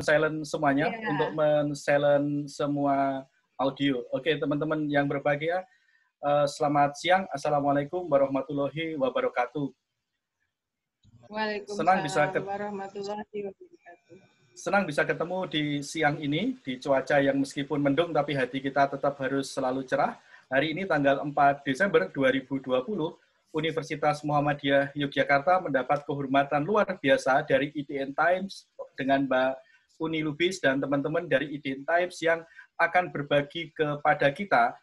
silent semuanya yeah. untuk men-silent semua audio. Oke, teman-teman yang berbahagia, uh, selamat siang. Assalamualaikum warahmatullahi wabarakatuh. Waalaikumsalam senang bisa warahmatullahi wabarakatuh. Senang bisa ketemu di siang ini di cuaca yang meskipun mendung tapi hati kita tetap harus selalu cerah. Hari ini tanggal 4 Desember 2020 Universitas Muhammadiyah Yogyakarta mendapat kehormatan luar biasa dari IDN Times dengan Mbak Uni Lubis dan teman-teman dari IDN Times yang akan berbagi kepada kita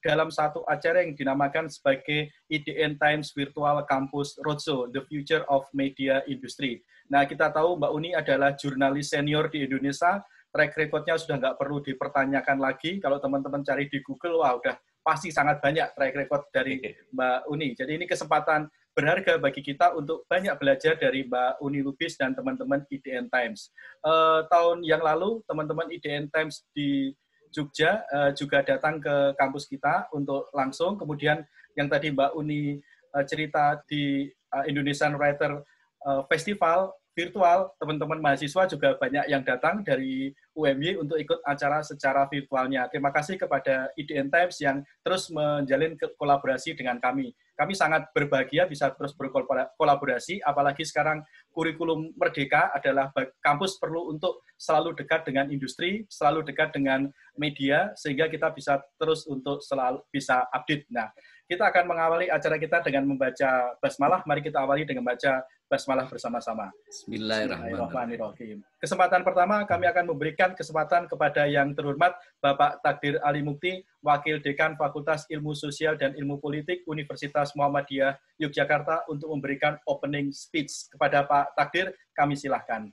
dalam satu acara yang dinamakan sebagai IDN Times Virtual Campus Roadshow, The Future of Media Industry. Nah, kita tahu Mbak Uni adalah jurnalis senior di Indonesia, track recordnya sudah nggak perlu dipertanyakan lagi. Kalau teman-teman cari di Google, wah udah pasti sangat banyak track record dari Mbak Uni. Jadi ini kesempatan berharga bagi kita untuk banyak belajar dari Mbak Uni Lubis dan teman-teman IDN Times. Uh, tahun yang lalu, teman-teman IDN Times di Jogja uh, juga datang ke kampus kita untuk langsung. Kemudian yang tadi Mbak Uni uh, cerita di uh, Indonesian Writer uh, Festival virtual, teman-teman mahasiswa juga banyak yang datang dari UMY untuk ikut acara secara virtualnya. Terima kasih kepada IDN Times yang terus menjalin kolaborasi dengan kami. Kami sangat berbahagia bisa terus berkolaborasi, apalagi sekarang kurikulum merdeka adalah kampus perlu untuk selalu dekat dengan industri, selalu dekat dengan media, sehingga kita bisa terus untuk selalu bisa update. Nah, kita akan mengawali acara kita dengan membaca basmalah. Mari kita awali dengan membaca basmalah bersama-sama. Bismillahirrahmanirrahim. Kesempatan pertama kami akan memberikan kesempatan kepada yang terhormat Bapak Takdir Ali Mukti, Wakil Dekan Fakultas Ilmu Sosial dan Ilmu Politik Universitas Muhammadiyah Yogyakarta untuk memberikan opening speech. Kepada Pak Takdir, kami silahkan.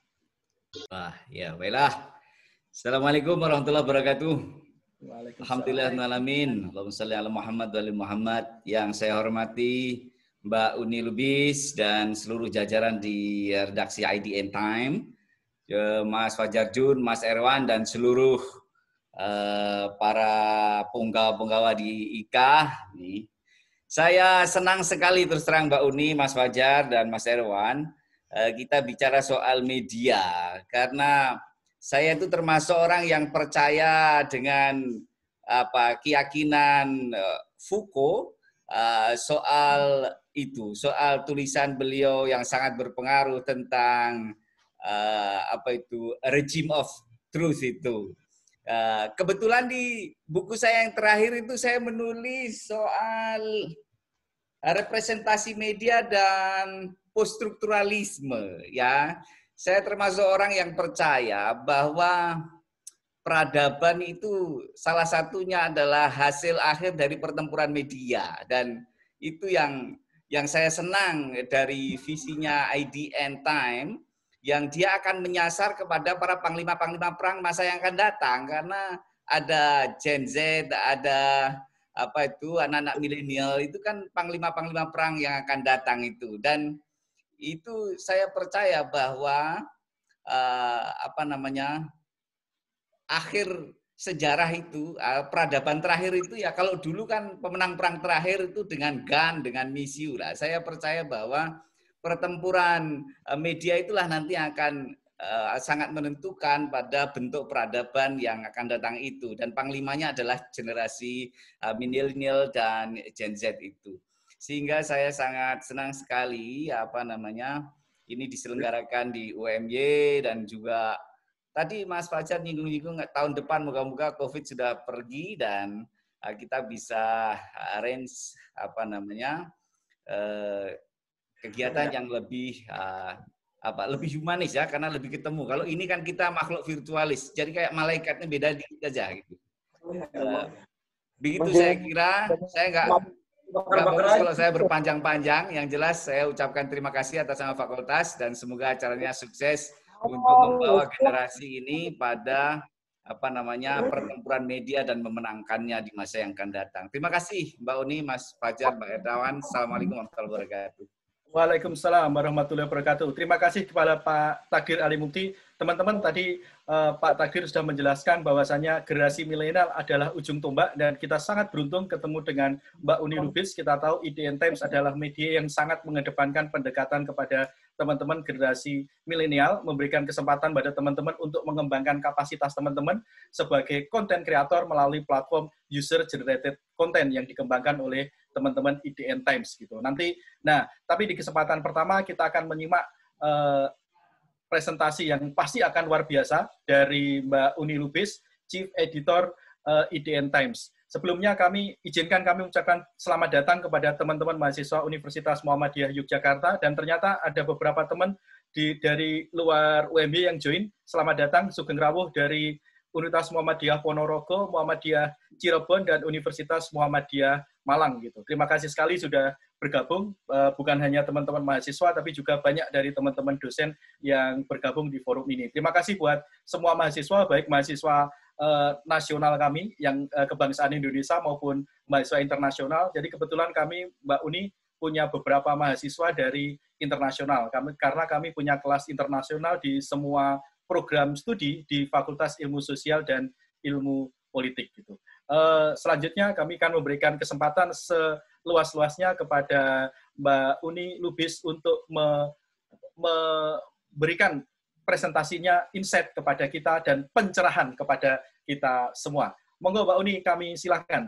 Wah, ya baiklah. Assalamualaikum warahmatullahi wabarakatuh. Alhamdulillah alamin. Allahumma salli ala Muhammad wa Muhammad. Yang saya hormati Mbak Uni Lubis dan seluruh jajaran di redaksi IDN Time, Mas Fajar Jun, Mas Erwan dan seluruh uh, para penggawa-penggawa di IKA nih. Saya senang sekali terus terang Mbak Uni, Mas Fajar dan Mas Erwan uh, kita bicara soal media karena saya itu termasuk orang yang percaya dengan apa keyakinan uh, Foucault uh, soal itu, soal tulisan beliau yang sangat berpengaruh tentang uh, apa itu regime of truth itu. Uh, kebetulan di buku saya yang terakhir itu saya menulis soal representasi media dan poststrukturalisme ya saya termasuk orang yang percaya bahwa peradaban itu salah satunya adalah hasil akhir dari pertempuran media. Dan itu yang yang saya senang dari visinya IDN Time yang dia akan menyasar kepada para panglima-panglima perang masa yang akan datang. Karena ada Gen Z, ada apa itu anak-anak milenial itu kan panglima-panglima perang yang akan datang itu. Dan itu saya percaya bahwa uh, apa namanya akhir sejarah itu uh, peradaban terakhir itu ya kalau dulu kan pemenang perang terakhir itu dengan gun dengan misiu lah. Saya percaya bahwa pertempuran uh, media itulah nanti akan uh, sangat menentukan pada bentuk peradaban yang akan datang itu. Dan panglimanya adalah generasi milenial dan Gen Z itu. Sehingga saya sangat senang sekali apa namanya ini diselenggarakan di UMY dan juga tadi Mas Fajar nyinggung-nyinggung tahun depan moga-moga COVID sudah pergi dan uh, kita bisa arrange apa namanya uh, kegiatan yang lebih uh, apa lebih humanis ya karena lebih ketemu. Kalau ini kan kita makhluk virtualis, jadi kayak malaikatnya beda dikit aja gitu. Uh, begitu saya kira, saya nggak Nggak bagus kalau saya berpanjang-panjang. Yang jelas saya ucapkan terima kasih atas nama fakultas dan semoga acaranya sukses untuk membawa generasi ini pada apa namanya pertempuran media dan memenangkannya di masa yang akan datang. Terima kasih Mbak Uni, Mas Fajar, Mbak Erdawan. Assalamualaikum warahmatullahi wabarakatuh. Waalaikumsalam warahmatullahi wabarakatuh. Terima kasih kepada Pak Takdir Ali Mukti. Teman-teman tadi uh, Pak Takdir sudah menjelaskan bahwasannya generasi milenial adalah ujung tombak dan kita sangat beruntung ketemu dengan Mbak Uni Lubis. Kita tahu IDN Times adalah media yang sangat mengedepankan pendekatan kepada teman-teman generasi milenial, memberikan kesempatan pada teman-teman untuk mengembangkan kapasitas teman-teman sebagai konten kreator melalui platform user generated content yang dikembangkan oleh teman-teman IDN Times gitu. Nanti, nah, tapi di kesempatan pertama kita akan menyimak uh, presentasi yang pasti akan luar biasa dari Mbak Uni Lubis, Chief Editor uh, eh, IDN Times. Sebelumnya kami izinkan kami ucapkan selamat datang kepada teman-teman mahasiswa Universitas Muhammadiyah Yogyakarta dan ternyata ada beberapa teman di dari luar UMB yang join. Selamat datang Sugeng Rawuh dari Universitas Muhammadiyah Ponorogo, Muhammadiyah Cirebon dan Universitas Muhammadiyah Malang gitu. Terima kasih sekali sudah bergabung eh, bukan hanya teman-teman mahasiswa tapi juga banyak dari teman-teman dosen yang bergabung di forum ini. Terima kasih buat semua mahasiswa baik mahasiswa uh, nasional kami yang uh, kebangsaan Indonesia maupun mahasiswa internasional. Jadi kebetulan kami Mbak Uni punya beberapa mahasiswa dari internasional. Kami karena kami punya kelas internasional di semua program studi di Fakultas Ilmu Sosial dan Ilmu Politik gitu. Uh, selanjutnya kami akan memberikan kesempatan seluas-luasnya kepada Mbak Uni Lubis untuk me, memberikan presentasinya insight kepada kita dan pencerahan kepada kita semua. Monggo Mbak Uni, kami silahkan.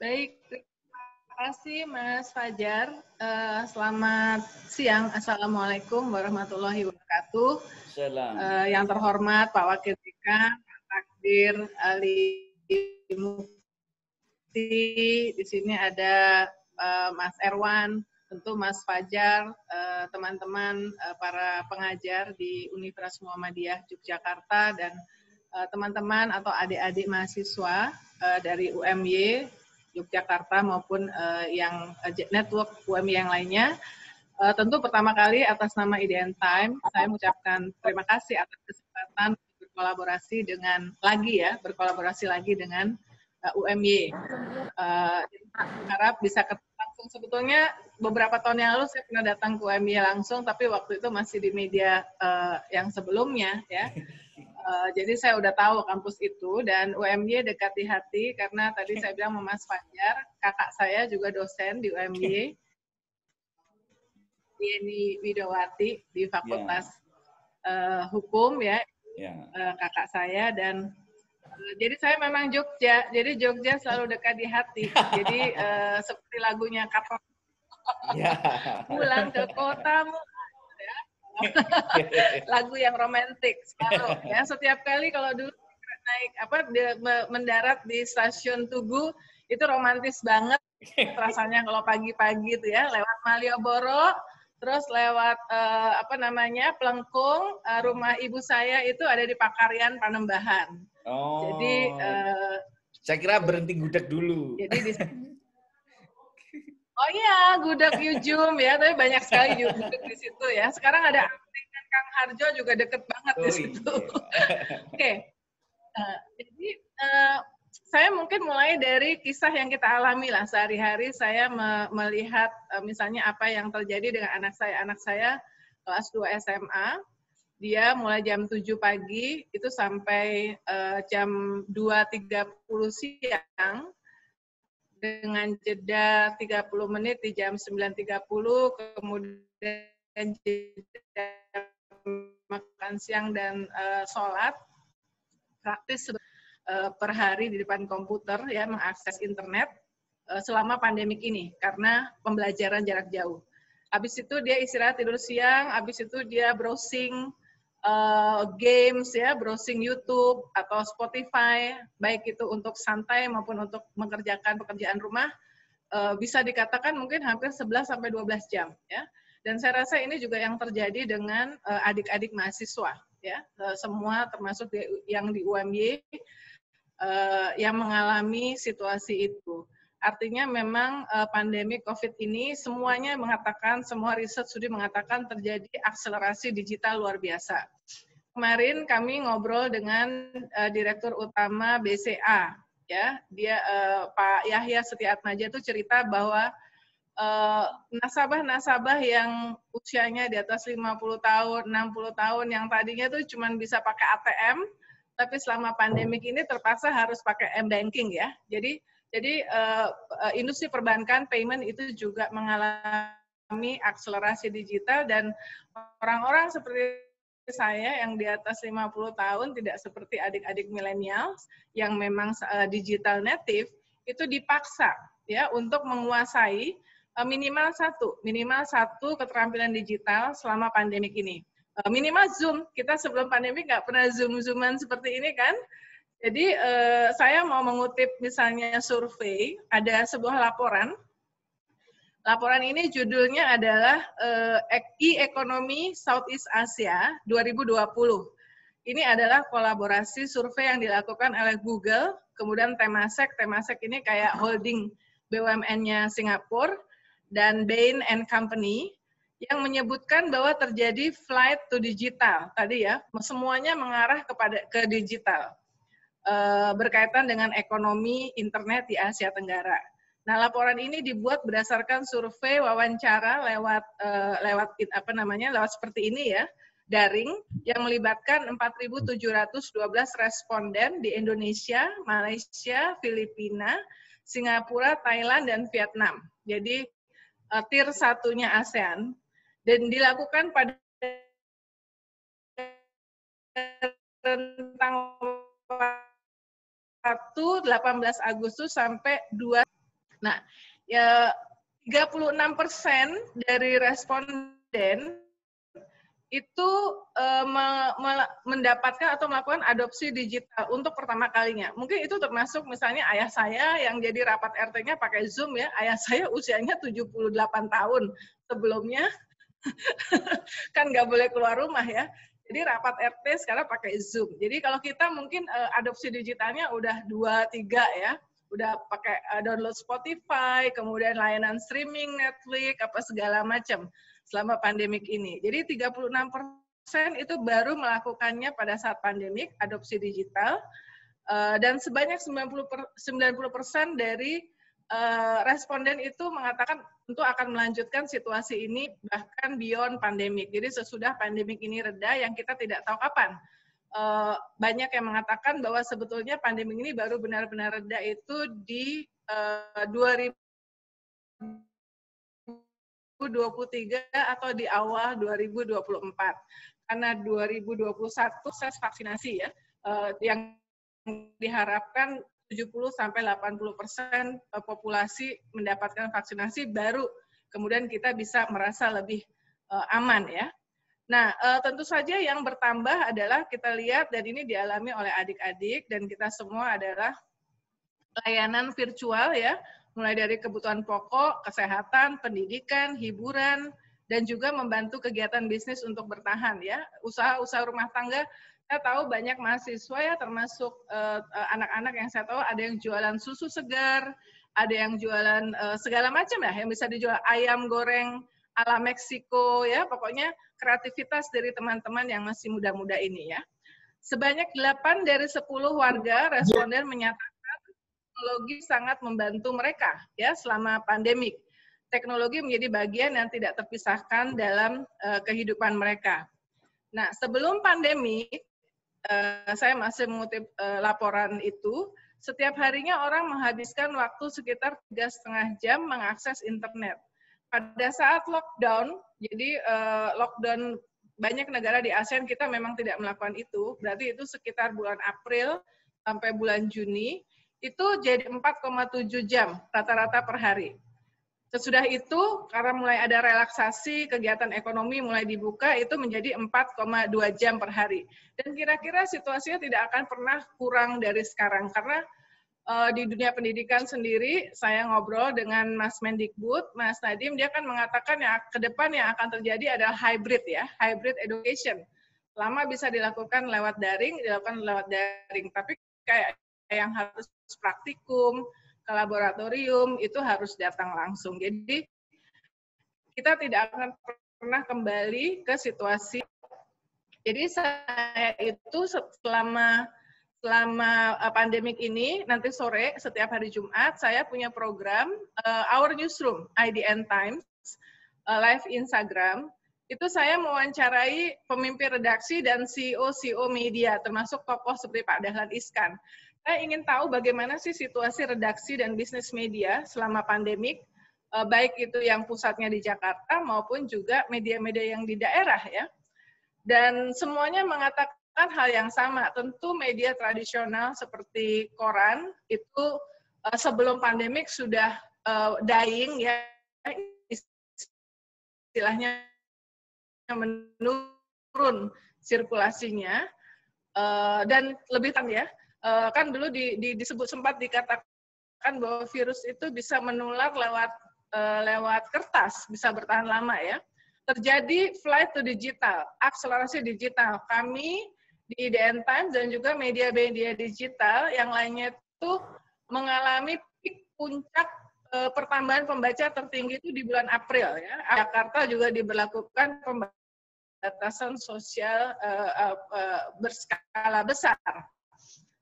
Baik, terima kasih Mas Fajar. Uh, selamat siang, Assalamualaikum warahmatullahi wabarakatuh. Salam. Uh, yang terhormat Pak Wakil Dekan, Pak Takdir Ali Mufti, di sini ada uh, Mas Erwan, tentu Mas Fajar, eh, teman-teman uh, para pengajar di Universitas Muhammadiyah Yogyakarta dan eh, teman-teman atau adik-adik mahasiswa dari UMY Yogyakarta maupun yang network UMY yang lainnya. Tentu pertama kali atas nama IDN Time saya mengucapkan terima kasih atas kesempatan berkolaborasi dengan lagi ya berkolaborasi lagi dengan UMY. Harap bisa ketemu. Sebetulnya beberapa tahun yang lalu saya pernah datang ke UMY langsung, tapi waktu itu masih di media uh, yang sebelumnya ya. Uh, jadi saya udah tahu kampus itu dan UMY dekat di hati karena tadi saya bilang sama Mas Fajar, kakak saya juga dosen di UMY. Yeni Widowati di Fakultas yeah. uh, Hukum ya, yeah. uh, kakak saya dan jadi saya memang Jogja, jadi Jogja selalu dekat di hati. Jadi uh, seperti lagunya Katon. Ya. Pulang ke kotamu. Ya. Lagu yang romantis selalu ya. Setiap kali kalau dulu naik apa di, mendarat di stasiun Tugu itu romantis banget rasanya kalau pagi-pagi itu ya lewat Malioboro terus lewat uh, apa namanya Pelengkung uh, rumah ibu saya itu ada di Pakarian Panembahan Oh. Jadi uh, saya kira berhenti gudeg dulu. Jadi di Oh iya, gudeg Yujum ya, tapi banyak sekali gudeg di situ ya. Sekarang ada dengan Kang Harjo juga deket banget oh, di situ. Iya. Oke, okay. uh, jadi uh, saya mungkin mulai dari kisah yang kita alami lah sehari-hari. Saya me melihat uh, misalnya apa yang terjadi dengan anak saya. Anak saya kelas 2 SMA, dia mulai jam 7 pagi itu sampai uh, jam 2.30 siang dengan jeda 30 menit di jam 9.30 kemudian jeda makan siang dan uh, sholat praktis per hari di depan komputer ya mengakses internet uh, selama pandemik ini karena pembelajaran jarak jauh. Habis itu dia istirahat tidur siang, habis itu dia browsing uh, games ya, browsing YouTube atau Spotify, baik itu untuk santai maupun untuk mengerjakan pekerjaan rumah, uh, bisa dikatakan mungkin hampir 11 sampai 12 jam ya. Dan saya rasa ini juga yang terjadi dengan adik-adik mahasiswa ya, semua termasuk yang di UMY uh, yang mengalami situasi itu. Artinya memang uh, pandemi COVID ini semuanya mengatakan, semua riset sudah mengatakan terjadi akselerasi digital luar biasa. Kemarin kami ngobrol dengan uh, Direktur Utama BCA, ya, dia uh, Pak Yahya Setiatmaja itu cerita bahwa nasabah-nasabah uh, yang usianya di atas 50 tahun, 60 tahun, yang tadinya tuh cuma bisa pakai ATM, tapi selama pandemik ini terpaksa harus pakai M-banking ya. Jadi Jadi uh, industri perbankan payment itu juga mengalami akselerasi digital dan orang-orang seperti saya yang di atas 50 tahun tidak seperti adik-adik milenial yang memang uh, digital native itu dipaksa ya untuk menguasai uh, minimal satu minimal satu keterampilan digital selama pandemik ini minimal zoom kita sebelum pandemi nggak pernah zoom zooman seperti ini kan jadi eh, saya mau mengutip misalnya survei, ada sebuah laporan. Laporan ini judulnya adalah eh, e-ekonomi Southeast Asia 2020. Ini adalah kolaborasi survei yang dilakukan oleh Google, kemudian Temasek. Temasek ini kayak holding BUMN-nya Singapura dan Bain and Company yang menyebutkan bahwa terjadi flight to digital tadi ya, semuanya mengarah kepada ke digital uh, berkaitan dengan ekonomi internet di Asia Tenggara. Nah, laporan ini dibuat berdasarkan survei wawancara lewat uh, lewat apa namanya? lewat seperti ini ya, daring yang melibatkan 4.712 responden di Indonesia, Malaysia, Filipina, Singapura, Thailand dan Vietnam. Jadi uh, tier satunya ASEAN dan dilakukan pada rentang 1 18 Agustus sampai 2 Nah, ya 36 persen dari responden itu uh, me, me, mendapatkan atau melakukan adopsi digital untuk pertama kalinya. Mungkin itu termasuk misalnya ayah saya yang jadi rapat RT-nya pakai Zoom ya. Ayah saya usianya 78 tahun. Sebelumnya kan nggak boleh keluar rumah ya. Jadi rapat RT sekarang pakai Zoom. Jadi kalau kita mungkin uh, adopsi digitalnya udah dua tiga ya, udah pakai uh, download Spotify, kemudian layanan streaming Netflix, apa segala macam selama pandemik ini. Jadi 36 persen itu baru melakukannya pada saat pandemik adopsi digital, uh, dan sebanyak 90 persen dari uh, responden itu mengatakan tentu akan melanjutkan situasi ini bahkan beyond pandemik. Jadi sesudah pandemik ini reda yang kita tidak tahu kapan. Uh, banyak yang mengatakan bahwa sebetulnya pandemi ini baru benar-benar reda itu di uh, 2023 atau di awal 2024. Karena 2021 proses vaksinasi ya, uh, yang diharapkan 70 sampai 80 persen eh, populasi mendapatkan vaksinasi baru kemudian kita bisa merasa lebih uh, aman ya. Nah, uh, tentu saja yang bertambah adalah kita lihat dan ini dialami oleh adik-adik dan kita semua adalah layanan virtual ya, mulai dari kebutuhan pokok, kesehatan, pendidikan, hiburan, dan juga membantu kegiatan bisnis untuk bertahan ya. Usaha-usaha rumah tangga saya tahu banyak mahasiswa ya termasuk eh, eh, anak-anak uh, yang saya tahu ada yang jualan susu segar, ada yang jualan uh, segala macam ya yang bisa dijual ayam goreng ala Meksiko ya pokoknya kreativitas dari teman-teman yang masih muda-muda ini ya. Sebanyak 8 dari 10 warga responden menyatakan teknologi sangat membantu mereka ya selama pandemik. Teknologi menjadi bagian yang tidak terpisahkan dalam uh, kehidupan mereka. Nah, sebelum pandemi, uh, saya masih mengutip uh, laporan itu, setiap harinya orang menghabiskan waktu sekitar tiga setengah jam mengakses internet. Pada saat lockdown, jadi uh, lockdown banyak negara di ASEAN kita memang tidak melakukan itu, berarti itu sekitar bulan April sampai bulan Juni, itu jadi 4,7 jam rata-rata per hari. Sesudah itu, karena mulai ada relaksasi, kegiatan ekonomi mulai dibuka, itu menjadi 4,2 jam per hari. Dan kira-kira situasinya tidak akan pernah kurang dari sekarang, karena uh, di dunia pendidikan sendiri, saya ngobrol dengan Mas Mendikbud, Mas Nadim, dia kan mengatakan yang ke depan yang akan terjadi adalah hybrid ya, hybrid education. Lama bisa dilakukan lewat daring, dilakukan lewat daring, tapi kayak yang harus praktikum, ke laboratorium itu harus datang langsung. Jadi kita tidak akan pernah kembali ke situasi. Jadi saya itu selama selama eh, pandemik ini nanti sore setiap hari Jumat saya punya program uh, Our Newsroom IDN Times uh, live Instagram itu saya mewawancarai pemimpin redaksi dan CEO CEO media termasuk tokoh seperti Pak Dahlan Iskan Saya ingin tahu bagaimana sih situasi redaksi dan bisnis media selama pandemik, eh, baik itu yang pusatnya di Jakarta maupun juga media-media yang di daerah ya. Dan semuanya mengatakan hal yang sama. Tentu media tradisional seperti koran itu eh, sebelum pandemik sudah uh, dying ya istilahnya menurun sirkulasinya dan lebih kan ya uh, kan dulu di, di, disebut sempat dikatakan bahwa virus itu bisa menular lewat uh, lewat kertas bisa bertahan lama ya terjadi flight to digital akselerasi digital kami di IDN Times dan juga media-media digital yang lainnya itu mengalami peak puncak uh, pertambahan pembaca tertinggi itu di bulan April ya. Jakarta juga diberlakukan pembatasan sosial uh, uh, berskala besar.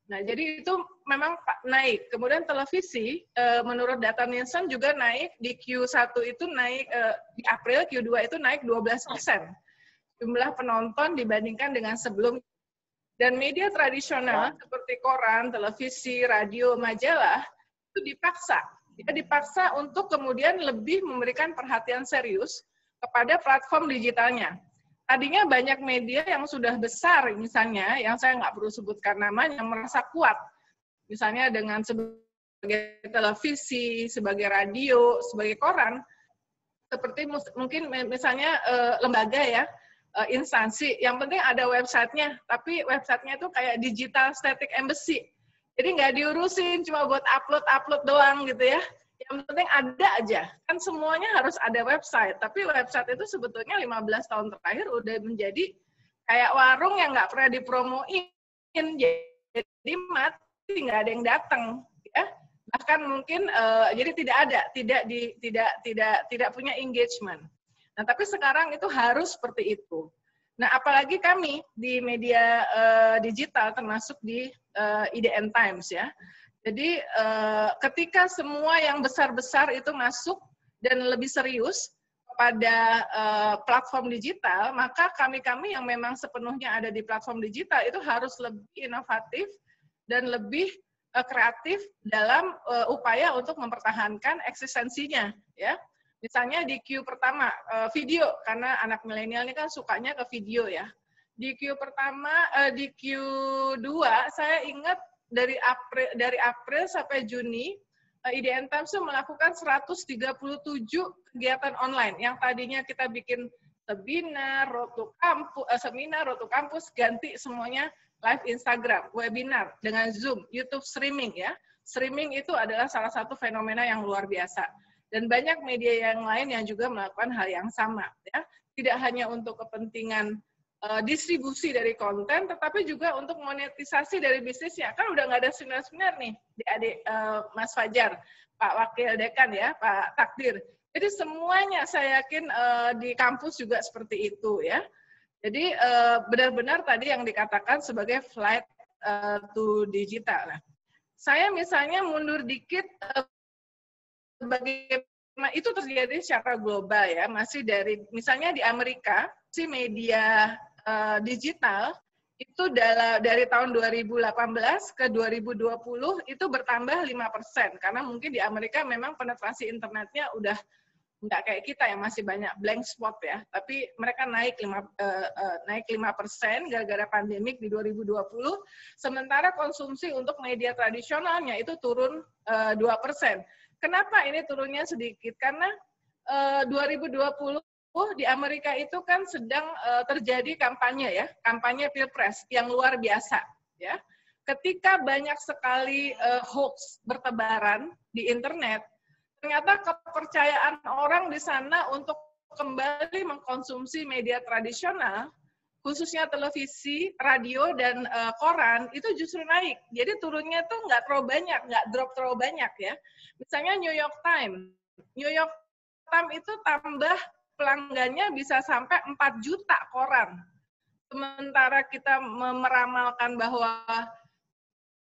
Nah, jadi itu memang naik. Kemudian televisi, uh, menurut data Nielsen juga naik. Di Q1 itu naik uh, di April Q2 itu naik 12 persen. Jumlah penonton dibandingkan dengan sebelum. Dan media tradisional seperti koran, televisi, radio, majalah itu dipaksa. Dia dipaksa untuk kemudian lebih memberikan perhatian serius kepada platform digitalnya. Tadinya banyak media yang sudah besar, misalnya, yang saya nggak perlu sebutkan namanya, merasa kuat. Misalnya dengan sebagai televisi, sebagai radio, sebagai koran, seperti mungkin misalnya eh, lembaga ya, eh, instansi, yang penting ada websitenya, tapi websitenya itu kayak digital static embassy jadi nggak diurusin, cuma buat upload-upload doang gitu ya. Yang penting ada aja. Kan semuanya harus ada website. Tapi website itu sebetulnya 15 tahun terakhir udah menjadi kayak warung yang nggak pernah dipromoin. Jadi mati, nggak ada yang datang. Ya. Bahkan mungkin, uh, jadi tidak ada, tidak di, tidak tidak tidak punya engagement. Nah, tapi sekarang itu harus seperti itu. Nah, apalagi kami di media uh, digital termasuk di uh, eh, IDN Times ya. Jadi uh, ketika semua yang besar-besar itu masuk dan lebih serius pada uh, platform digital, maka kami-kami yang memang sepenuhnya ada di platform digital itu harus lebih inovatif dan lebih uh, kreatif dalam uh, upaya untuk mempertahankan eksistensinya ya Misalnya di Q pertama, uh, video, karena anak milenial ini kan sukanya ke video ya. Di Q pertama, di Q2, saya ingat dari April, dari April sampai Juni, uh, IDN Times melakukan 137 kegiatan online. Yang tadinya kita bikin webinar, rotu kampus, uh, seminar, rotu kampus, ganti semuanya live Instagram, webinar dengan Zoom, YouTube streaming ya. Streaming itu adalah salah satu fenomena yang luar biasa dan banyak media yang lain yang juga melakukan hal yang sama ya tidak hanya untuk kepentingan uh, distribusi dari konten tetapi juga untuk monetisasi dari bisnisnya. Kan udah nggak ada seminar-seminar nih di adik uh, Mas Fajar Pak Wakil Dekan ya Pak Takdir. Jadi semuanya saya yakin uh, di kampus juga seperti itu ya. Jadi benar-benar tadi yang dikatakan sebagai flight uh, to digital nah saya misalnya mundur dikit bagaimana itu terjadi secara global ya. Masih dari misalnya di Amerika si media uh, digital itu dari tahun 2018 ke 2020 itu bertambah 5% karena mungkin di Amerika memang penetrasi internetnya udah nggak kayak kita yang masih banyak blank spot ya tapi mereka naik 5 uh, uh, naik 5% gara-gara pandemik di 2020 sementara konsumsi untuk media tradisionalnya itu turun uh, 2%. Kenapa ini turunnya sedikit? Karena uh, 2020 di Amerika itu kan sedang uh, terjadi kampanye ya, kampanye pilpres yang luar biasa ya. Ketika banyak sekali uh, hoax bertebaran di internet, ternyata kepercayaan orang di sana untuk kembali mengkonsumsi media tradisional khususnya televisi, radio, dan uh, koran, itu justru naik. Jadi turunnya tuh nggak terlalu banyak, nggak drop terlalu banyak ya. Misalnya New York Times. New York Times itu tambah pelanggannya bisa sampai 4 juta koran. Sementara kita meramalkan bahwa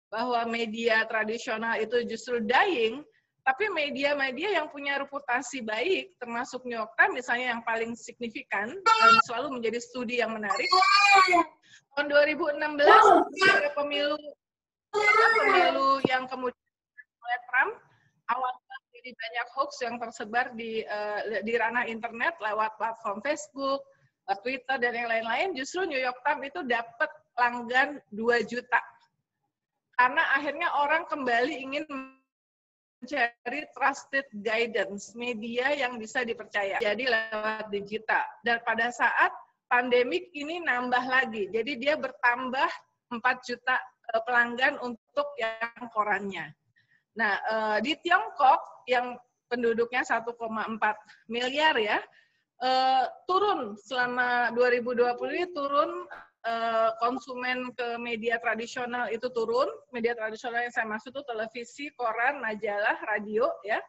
bahwa media tradisional itu justru dying, tapi media-media yang punya reputasi baik, termasuk New York Times misalnya yang paling signifikan dan selalu menjadi studi yang menarik. Tahun 2016 pada pemilu pemilu yang kemudian oleh Trump awal jadi banyak hoax yang tersebar di uh, di ranah internet lewat platform Facebook, uh, Twitter dan yang lain-lain. Justru New York Times itu dapat pelanggan 2 juta karena akhirnya orang kembali ingin mencari trusted guidance, media yang bisa dipercaya. Jadi lewat digital. Dan pada saat pandemik ini nambah lagi. Jadi dia bertambah 4 juta eh, pelanggan untuk yang korannya. Nah, eh, di Tiongkok yang penduduknya 1,4 miliar ya, eh, turun selama 2020 ini turun Eh, konsumen ke media tradisional itu turun. Media tradisional yang saya maksud itu televisi, koran, majalah, radio ya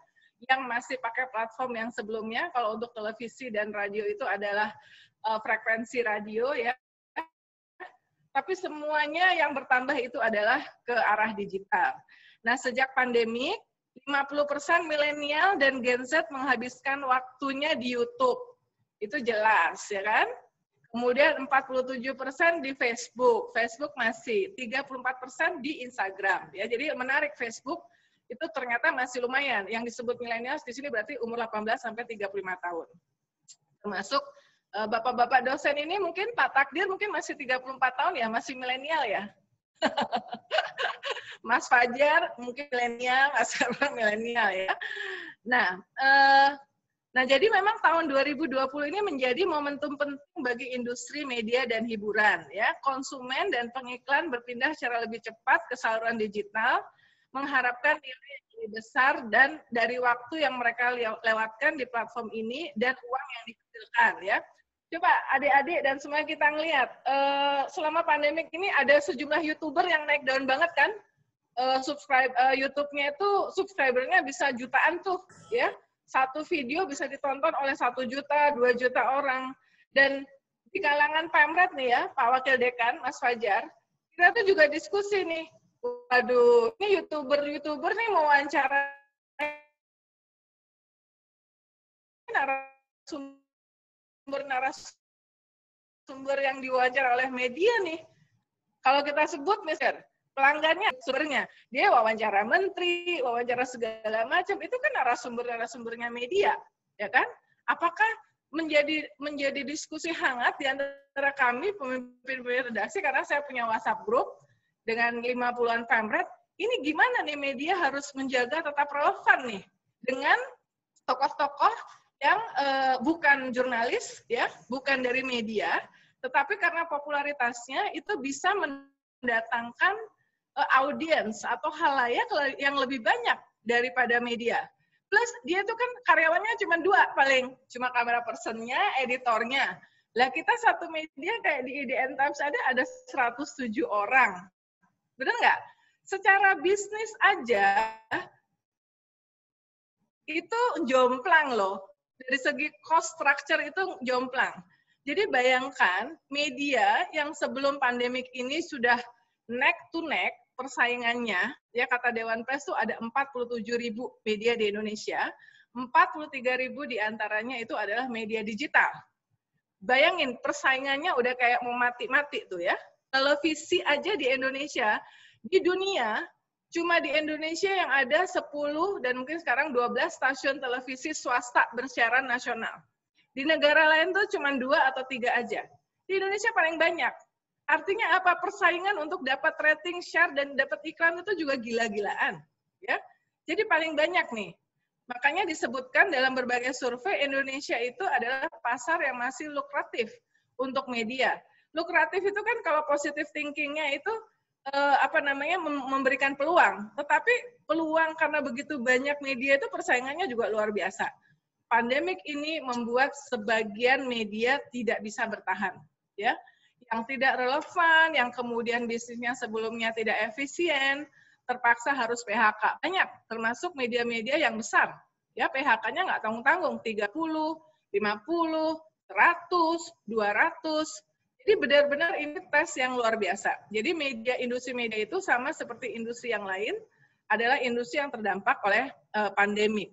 yang masih pakai platform yang sebelumnya. Kalau untuk televisi dan radio itu adalah uh, frekuensi radio ya. Tapi semuanya yang bertambah itu adalah ke arah digital. Nah, sejak pandemi 50% milenial dan Gen Z menghabiskan waktunya di YouTube. Itu jelas, ya kan? Kemudian 47% di Facebook, Facebook masih 34% di Instagram. Ya, jadi menarik Facebook itu ternyata masih lumayan. Yang disebut milenial di sini berarti umur 18 sampai 35 tahun. Termasuk eh, bapak-bapak dosen ini mungkin Pak Takdir mungkin masih 34 tahun ya, masih milenial ya. Mas Fajar mungkin milenial, Mas Herman milenial ya. Nah, eh, Nah, jadi memang tahun 2020 ini menjadi momentum penting bagi industri media dan hiburan. Ya, konsumen dan pengiklan berpindah secara lebih cepat ke saluran digital, mengharapkan nilai yang lebih besar dan dari waktu yang mereka lewatkan di platform ini dan uang yang dihasilkan. Ya, coba adik-adik dan semua kita ngelihat uh, selama pandemik ini ada sejumlah youtuber yang naik daun banget kan? Uh, subscribe uh, YouTube-nya itu subscribernya bisa jutaan tuh, ya satu video bisa ditonton oleh satu juta, dua juta orang. Dan di kalangan Pemret nih ya, Pak Wakil Dekan, Mas Fajar, kita tuh juga diskusi nih, waduh, ini youtuber-youtuber nih mau wawancara narasumber narasumber yang diwawancara oleh media nih. Kalau kita sebut, Mister, pelanggannya sumbernya. Dia wawancara menteri wawancara segala macam. Itu kan narasumber narasumbernya media ya kan? Apakah menjadi menjadi diskusi hangat di antara kami pemimpin-pemimpin redaksi? Karena saya punya WhatsApp grup dengan 50-an pamret. Ini gimana nih media harus menjaga tetap relevan nih dengan tokoh-tokoh yang uh, bukan jurnalis ya bukan dari media tetapi karena popularitasnya itu bisa mendatangkan uh, audiens atau halayak yang lebih banyak daripada media. Plus dia itu kan karyawannya cuma dua paling, cuma kamera personnya, editornya. Lah kita satu media kayak di IDN Times ada ada 107 orang. Benar nggak? Secara bisnis aja itu jomplang loh. Dari segi cost structure itu jomplang. Jadi bayangkan media yang sebelum pandemik ini sudah neck to neck persaingannya, ya kata Dewan Pers itu ada 47 ribu media di Indonesia, 43 ribu di antaranya itu adalah media digital. Bayangin, persaingannya udah kayak mau mati-mati tuh ya. Televisi aja di Indonesia, di dunia, cuma di Indonesia yang ada 10 dan mungkin sekarang 12 stasiun televisi swasta bersiaran nasional. Di negara lain tuh cuma dua atau tiga aja. Di Indonesia paling banyak. Artinya apa? Persaingan untuk dapat rating, share, dan dapat iklan itu juga gila-gilaan. ya. Jadi paling banyak nih. Makanya disebutkan dalam berbagai survei, Indonesia itu adalah pasar yang masih lukratif untuk media. Lukratif itu kan kalau positive thinkingnya itu eh, apa namanya memberikan peluang. Tetapi peluang karena begitu banyak media itu persaingannya juga luar biasa. Pandemik ini membuat sebagian media tidak bisa bertahan. Ya, yang tidak relevan, yang kemudian bisnisnya sebelumnya tidak efisien, terpaksa harus PHK. Banyak, termasuk media-media yang besar. Ya, PHK-nya nggak tanggung-tanggung, 30, 50, 100, 200. Jadi benar-benar ini tes yang luar biasa. Jadi media industri media itu sama seperti industri yang lain, adalah industri yang terdampak oleh uh, pandemi.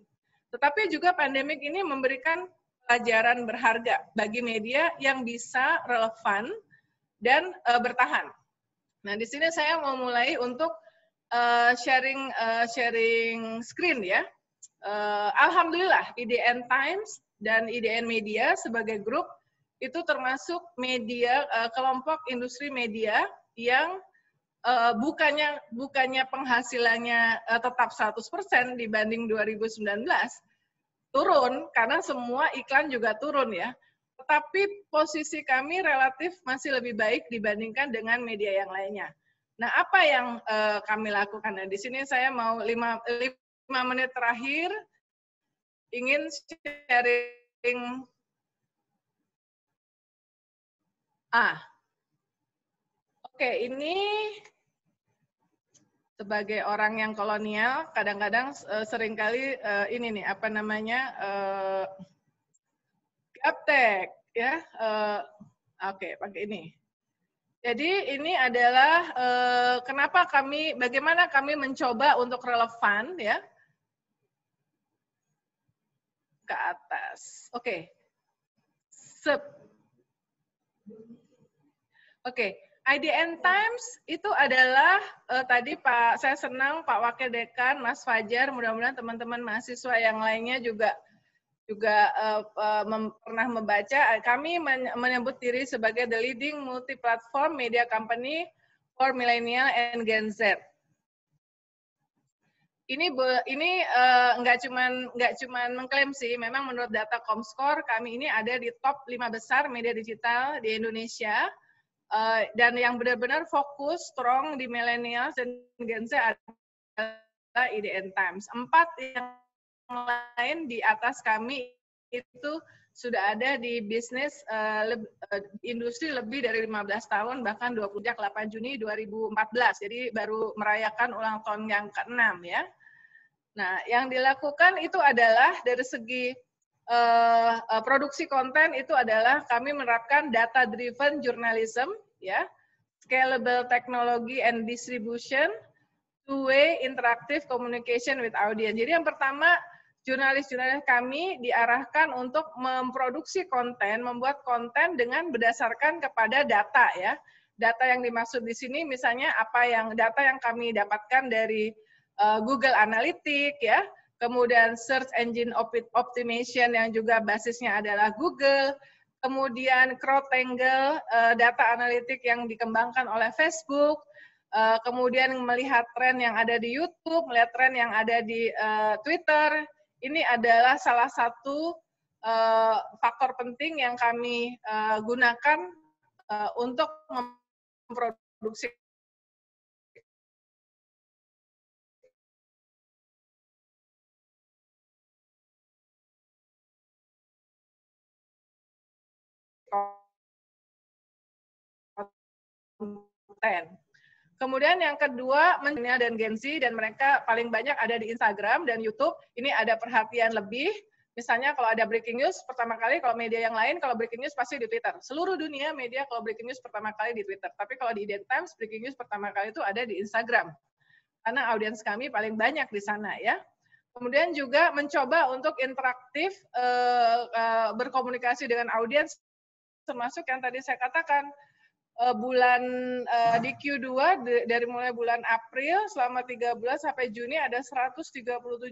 Tetapi juga pandemik ini memberikan pelajaran berharga bagi media yang bisa relevan dan uh, bertahan. Nah, di sini saya mau mulai untuk uh, sharing sharing screen ya. Alhamdulillah IDN Times dan IDN Media sebagai grup itu termasuk media uh, kelompok industri media yang uh, bukannya bukannya penghasilannya uh, tetap 100% dibanding 2019 turun karena semua iklan juga turun ya. Tetapi posisi kami relatif masih lebih baik dibandingkan dengan media yang lainnya. Nah, apa yang uh, kami lakukan? Nah, di sini saya mau lima, lima menit terakhir ingin sharing Ah. Oke, ini sebagai orang yang kolonial, kadang-kadang uh, sering kali uh, ini nih apa namanya uh, gaptek ya. Uh, Oke, okay, pakai ini. Jadi ini adalah uh, kenapa kami, bagaimana kami mencoba untuk relevan ya ke atas. Oke, okay. Oke, okay. IDN Times itu adalah uh, tadi Pak saya senang Pak Wakil Dekan Mas Fajar mudah-mudahan teman-teman mahasiswa yang lainnya juga juga uh, uh, mem pernah membaca kami men menyebut diri sebagai the leading multi platform media company for millennial and Gen Z. Ini be, ini uh, nggak cuman nggak cuman mengklaim sih, memang menurut data Comscore kami ini ada di top 5 besar media digital di Indonesia Uh, dan yang benar-benar fokus strong di millennials dan Gen Z adalah IDN Times. Empat yang lain di atas kami itu sudah ada di bisnis uh, industri lebih dari 15 tahun bahkan 20 sejak 8 Juni 2014. Jadi baru merayakan ulang tahun yang ke-6 ya. Nah, yang dilakukan itu adalah dari segi uh, produksi konten itu adalah kami menerapkan data driven journalism ya. Scalable technology and distribution two way interactive communication with audience. Jadi yang pertama jurnalis-jurnalis kami diarahkan untuk memproduksi konten membuat konten dengan berdasarkan kepada data ya. Data yang dimaksud di sini misalnya apa yang data yang kami dapatkan dari uh, Google Analytics ya kemudian search engine optimization yang juga basisnya adalah Google, kemudian CrowdTangle, uh, data analitik yang dikembangkan oleh Facebook, uh, kemudian melihat tren yang ada di YouTube, melihat tren yang ada di uh, Twitter, ini adalah salah satu faktor penting yang kami gunakan untuk memproduksi konten. Kemudian yang kedua, milenial dan Gen Z, dan mereka paling banyak ada di Instagram dan YouTube. Ini ada perhatian lebih. Misalnya kalau ada breaking news, pertama kali kalau media yang lain, kalau breaking news pasti di Twitter. Seluruh dunia media kalau breaking news pertama kali di Twitter. Tapi kalau di Iden Times, breaking news pertama kali itu ada di Instagram. Karena audiens kami paling banyak di sana ya. Kemudian juga mencoba untuk interaktif, uh, uh, berkomunikasi dengan audiens termasuk yang tadi saya katakan uh, bulan uh, di Q2 dari mulai bulan April selama tiga bulan sampai Juni ada 137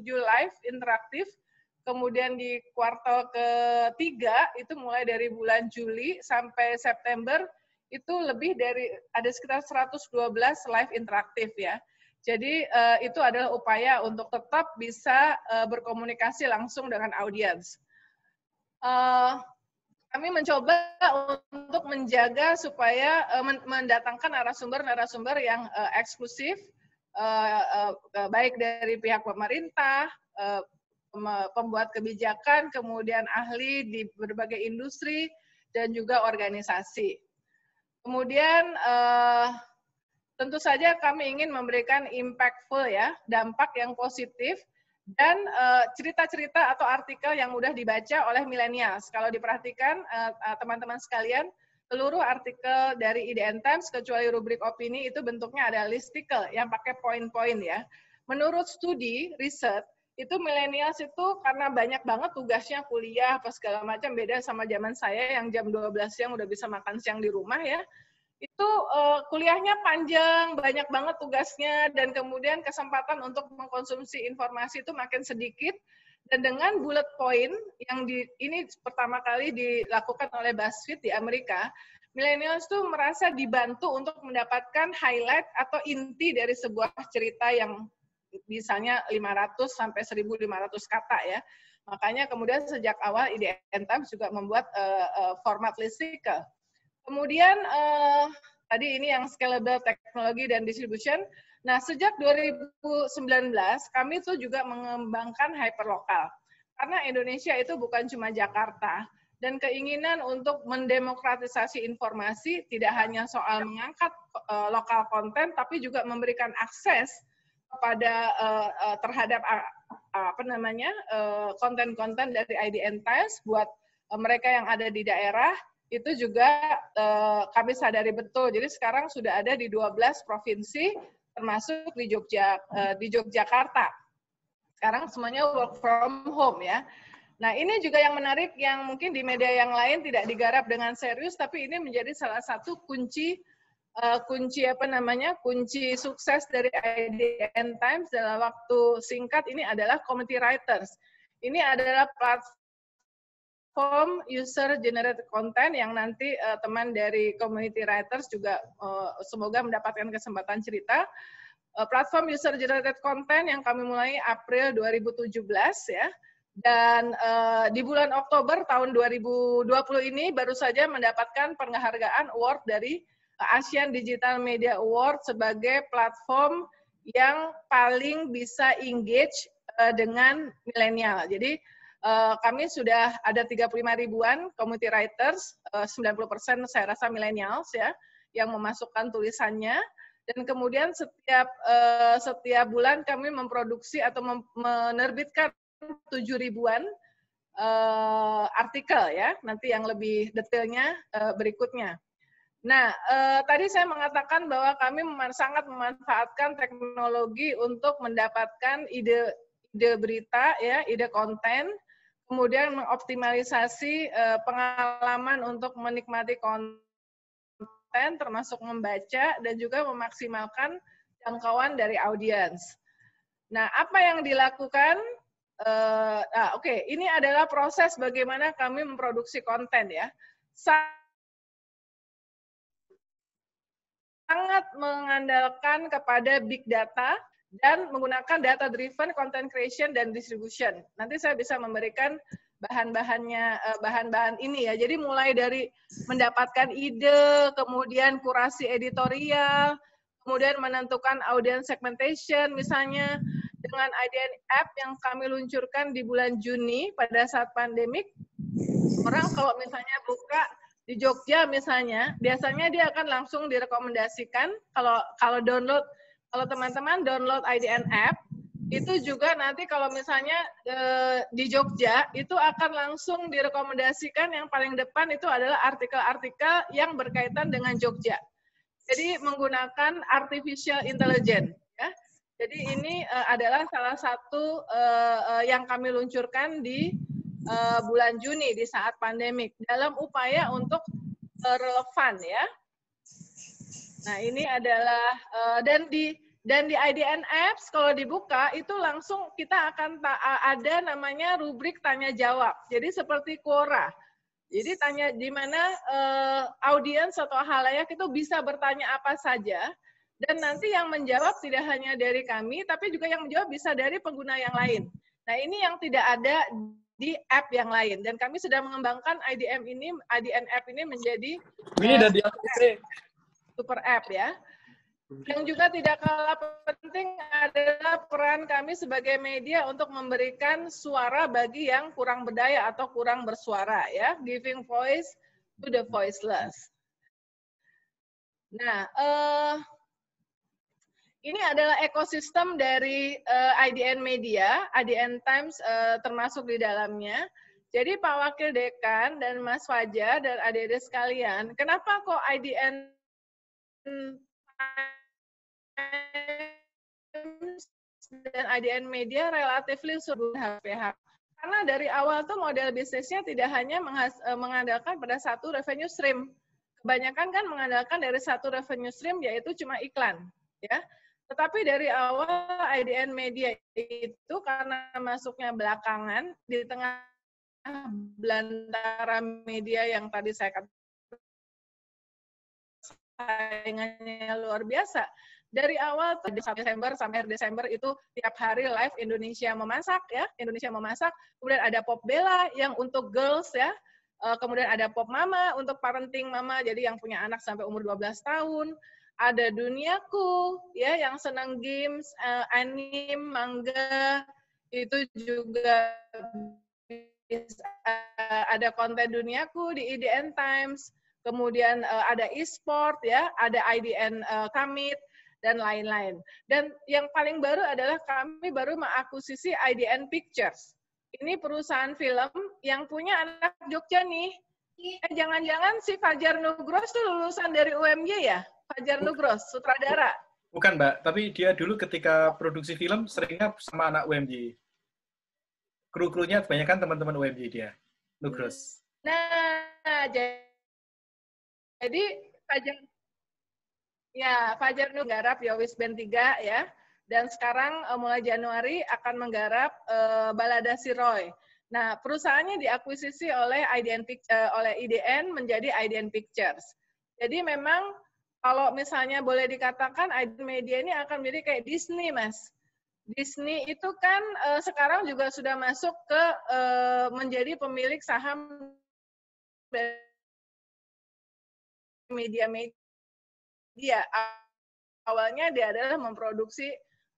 live interaktif. Kemudian di kuartal ketiga itu mulai dari bulan Juli sampai September itu lebih dari ada sekitar 112 live interaktif ya. Jadi uh, itu adalah upaya untuk tetap bisa uh, berkomunikasi langsung dengan audiens. Uh, kami mencoba untuk menjaga supaya uh, mendatangkan narasumber-narasumber yang uh, eksklusif, uh, baik dari pihak pemerintah, pembuat kebijakan, kemudian ahli di berbagai industri, dan juga organisasi. Kemudian tentu saja kami ingin memberikan impactful ya, dampak yang positif dan eh, cerita-cerita atau artikel yang mudah dibaca oleh milenials. Kalau diperhatikan eh, eh, teman-teman sekalian, seluruh artikel dari IDN Times kecuali rubrik opini itu bentuknya ada listicle yang pakai poin-poin ya. Menurut studi riset itu milenials itu karena banyak banget tugasnya kuliah apa segala macam beda sama zaman saya yang jam 12 siang udah bisa makan siang di rumah ya itu uh, kuliahnya panjang, banyak banget tugasnya, dan kemudian kesempatan untuk mengkonsumsi informasi itu makin sedikit. Dan dengan bullet point yang di, ini pertama kali dilakukan oleh BuzzFeed di Amerika, millennials tuh merasa dibantu untuk mendapatkan highlight atau inti dari sebuah cerita yang misalnya 500 sampai 1.500 kata ya. Makanya kemudian sejak awal IDN Times juga membuat uh, uh, format listicle. Kemudian uh, tadi ini yang scalable technology dan distribution. Nah, sejak 2019 kami itu juga mengembangkan hyperlokal. Karena Indonesia itu bukan cuma Jakarta dan keinginan untuk mendemokratisasi informasi tidak hanya soal mengangkat uh, lokal konten tapi juga memberikan akses kepada uh, uh, terhadap uh, apa namanya konten-konten dari IDN Times buat mereka yang ada di daerah itu juga uh, kami sadari betul. Jadi sekarang sudah ada di 12 provinsi termasuk di Jogja uh, di Yogyakarta. Sekarang semuanya work from home ya. Nah, ini juga yang menarik yang mungkin di media yang lain tidak digarap dengan serius, tapi ini menjadi salah satu kunci uh, kunci apa namanya kunci sukses dari IDN Times dalam waktu singkat ini adalah community writers. Ini adalah platform user generated content yang nanti uh, teman dari community writers juga uh, semoga mendapatkan kesempatan cerita. Uh, platform user generated content yang kami mulai April 2017 ya dan uh, di bulan Oktober tahun 2020 ini baru saja mendapatkan penghargaan award dari Asian Digital Media Award sebagai platform yang paling bisa engage uh, dengan milenial. Jadi uh, kami sudah ada 35 ribuan community writers, uh, 90% saya rasa milenials ya, yang memasukkan tulisannya dan kemudian setiap uh, setiap bulan kami memproduksi atau menerbitkan tujuh ribuan artikel ya, nanti yang lebih detailnya berikutnya. Nah, uh, tadi saya mengatakan bahwa kami sangat memanfaatkan teknologi untuk mendapatkan ide ide berita ya, ide konten, kemudian mengoptimalisasi uh, pengalaman untuk menikmati konten termasuk membaca dan juga memaksimalkan jangkauan dari audiens. Nah, apa yang dilakukan uh, nah, oke, okay. ini adalah proses bagaimana kami memproduksi konten ya. Sangat mengandalkan kepada big data dan menggunakan data driven content creation dan distribution. Nanti saya bisa memberikan bahan-bahannya eh, bahan-bahan ini ya. Jadi mulai dari mendapatkan ide, kemudian kurasi editorial, kemudian menentukan audience segmentation misalnya, dengan IDN app yang kami luncurkan di bulan Juni pada saat pandemik, orang kalau misalnya buka di Jogja misalnya, biasanya dia akan langsung direkomendasikan kalau kalau download kalau teman-teman download IDN app itu juga nanti kalau misalnya e, di Jogja itu akan langsung direkomendasikan yang paling depan itu adalah artikel-artikel yang berkaitan dengan Jogja. Jadi menggunakan artificial intelligence jadi ini uh, adalah salah satu uh, uh, yang kami luncurkan di uh, bulan Juni di saat pandemik dalam upaya untuk relevan ya. Nah ini adalah uh, dan di dan di IDN Apps kalau dibuka itu langsung kita akan ada namanya rubrik tanya jawab. Jadi seperti Quora. Jadi tanya di mana uh, audiens atau halayak itu bisa bertanya apa saja dan nanti yang menjawab tidak hanya dari kami, tapi juga yang menjawab bisa dari pengguna yang lain. Nah ini yang tidak ada di app yang lain. Dan kami sudah mengembangkan IDM ini, IDN app ini menjadi ini uh, super app ya. Yang juga tidak kalah penting adalah peran kami sebagai media untuk memberikan suara bagi yang kurang berdaya atau kurang bersuara ya, giving voice to the voiceless. Nah, uh, ini adalah ekosistem dari uh, eh, IDN Media, IDN Times uh, termasuk di dalamnya. Jadi Pak Wakil Dekan dan Mas Fajar dan adik-adik sekalian, kenapa kok IDN dan IDN Media relatif suruh HPH? Karena dari awal tuh model bisnisnya tidak hanya eh, mengandalkan pada satu revenue stream, kebanyakan kan mengandalkan dari satu revenue stream yaitu cuma iklan, ya. Tetapi dari awal IDN Media itu karena masuknya belakangan di tengah belantara media yang tadi saya katakan saingannya luar biasa. Dari awal Desember sampai Desember itu tiap hari live Indonesia memasak ya, Indonesia memasak. Kemudian ada Pop Bella yang untuk girls ya, eh, kemudian ada Pop Mama untuk parenting mama, jadi yang punya anak sampai umur 12 tahun. Ada Duniaku ya yang senang games, uh, anime, manga, itu juga ada konten Duniaku di IDN Times. Kemudian ada e-sport ya, ada IDN uh, eh, Kamit dan lain-lain. Dan yang paling baru adalah kami baru mengakuisisi IDN Pictures. Ini perusahaan film yang punya anak Jogja nih. Eh, jangan-jangan si Fajar Nugros itu lulusan dari UMY ya? Fajar Nugros, sutradara. Bukan, Mbak. Tapi dia dulu ketika produksi film seringnya sama anak UMY. Kru-krunya kebanyakan teman-teman UMY dia, Nugros. Nah, jadi Fajar ya Fajar nu garap ya Band 3 ya. Dan sekarang uh, mulai Januari akan menggarap uh, Balada Siroy. Nah, perusahaannya diakuisisi oleh IDN uh, oleh IDN menjadi IDN Pictures. Jadi memang kalau misalnya boleh dikatakan IDN Media ini akan menjadi kayak Disney, Mas. Disney itu kan uh, sekarang juga sudah masuk ke uh, menjadi pemilik saham media-media. Awalnya dia adalah memproduksi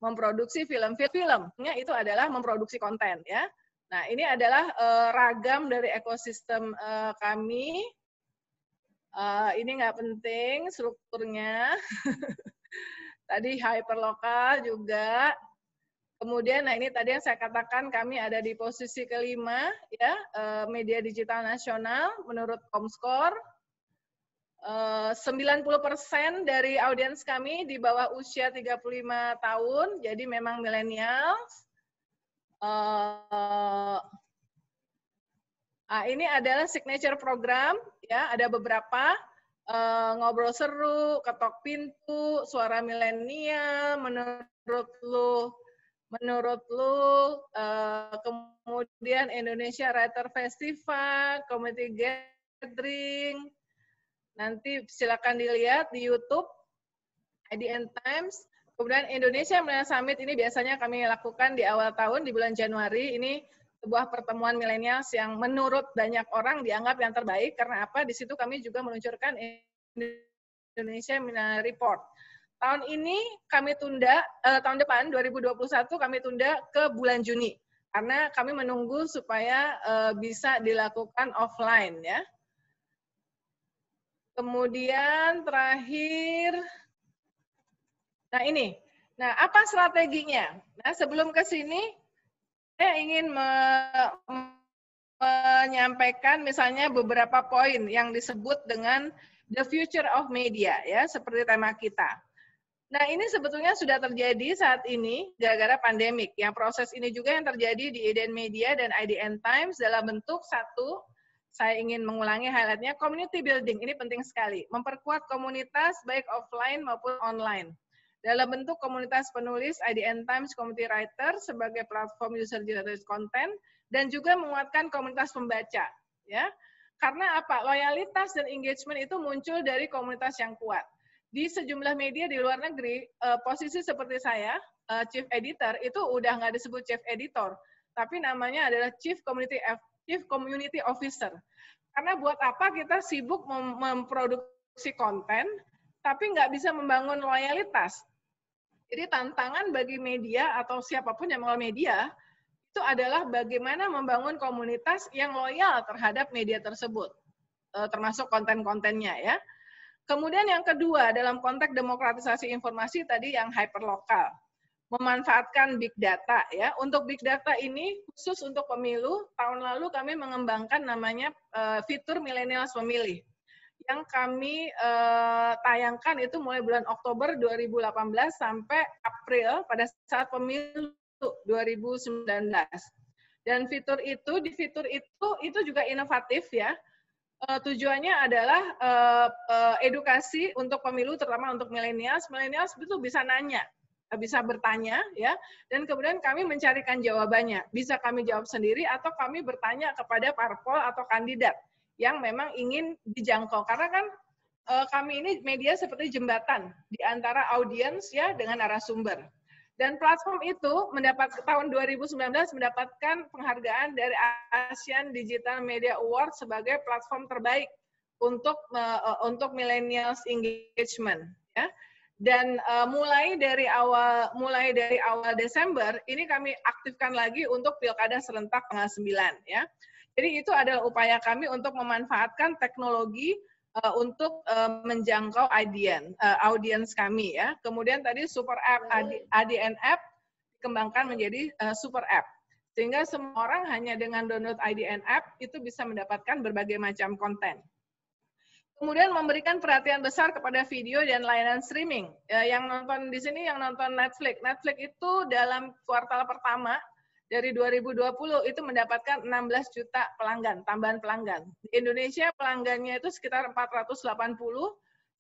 memproduksi film-filmnya itu adalah memproduksi konten ya. Nah, ini adalah uh, ragam dari ekosistem uh, kami. Uh, ini nggak penting strukturnya. tadi hyperlokal juga. Kemudian, nah ini tadi yang saya katakan kami ada di posisi kelima ya media digital nasional menurut Comscore 90% dari audiens kami di bawah usia 35 tahun, jadi memang milenial. Uh, nah, ini adalah signature program, ya ada beberapa uh, ngobrol seru, ketok pintu, suara milenial, menurut lu, menurut lu, uh, kemudian Indonesia Writer Festival, Community Gathering, Nanti silakan dilihat di YouTube IDN Times. Kemudian Indonesia Millennial Summit ini biasanya kami lakukan di awal tahun di bulan Januari. Ini sebuah pertemuan milenials yang menurut banyak orang dianggap yang terbaik karena apa? Di situ kami juga meluncurkan Indonesia Millennial Report. Tahun ini kami tunda, eh, tahun depan 2021 kami tunda ke bulan Juni karena kami menunggu supaya eh, bisa dilakukan offline ya. Kemudian terakhir, nah ini. Nah, apa strateginya? Nah, sebelum ke sini, saya ingin me menyampaikan misalnya beberapa poin yang disebut dengan the future of media, ya, seperti tema kita. Nah, ini sebetulnya sudah terjadi saat ini gara-gara pandemik. Yang proses ini juga yang terjadi di IDN Media dan IDN Times dalam bentuk satu saya ingin mengulangi highlightnya, community building ini penting sekali. Memperkuat komunitas baik offline maupun online. Dalam bentuk komunitas penulis IDN Times Community Writer sebagai platform user generated content dan juga menguatkan komunitas pembaca. ya Karena apa? Loyalitas dan engagement itu muncul dari komunitas yang kuat. Di sejumlah media di luar negeri, eh, posisi seperti saya, eh, chief editor, itu udah nggak disebut chief editor, tapi namanya adalah chief community Chief Community Officer. Karena buat apa kita sibuk mem memproduksi konten, tapi nggak bisa membangun loyalitas. Jadi tantangan bagi media atau siapa pun yang mengelola media, itu adalah bagaimana membangun komunitas yang loyal terhadap media tersebut, eh, termasuk konten-kontennya ya. Kemudian yang kedua, dalam konteks demokratisasi informasi tadi yang hyperlokal memanfaatkan big data ya. Untuk big data ini khusus untuk pemilu, tahun lalu kami mengembangkan namanya uh, fitur millennials memilih yang kami uh, tayangkan itu mulai bulan Oktober 2018 sampai April pada saat pemilu 2019. Dan fitur itu di fitur itu itu juga inovatif ya. uh, tujuannya adalah uh, uh, edukasi untuk pemilu terutama untuk milenials. Milenials itu bisa nanya, bisa bertanya ya dan kemudian kami mencarikan jawabannya. Bisa kami jawab sendiri atau kami bertanya kepada parpol atau kandidat yang memang ingin dijangkau karena kan kami ini media seperti jembatan di antara audiens ya dengan narasumber. Dan platform itu mendapat tahun 2019 mendapatkan penghargaan dari ASEAN Digital Media Award sebagai platform terbaik untuk uh, untuk millennials engagement ya. Dan uh, mulai dari awal mulai dari awal Desember ini kami aktifkan lagi untuk pilkada serentak tanggal 9 ya. Jadi itu adalah upaya kami untuk memanfaatkan teknologi uh, untuk uh, menjangkau audiens uh, audiens kami ya. Kemudian tadi super app ADN app dikembangkan menjadi uh, super app sehingga semua orang hanya dengan download IDN app itu bisa mendapatkan berbagai macam konten. Kemudian memberikan perhatian besar kepada video dan layanan streaming. Ya, yang nonton di sini yang nonton Netflix. Netflix itu dalam kuartal pertama dari 2020 itu mendapatkan 16 juta pelanggan, tambahan pelanggan. Di Indonesia pelanggannya itu sekitar 480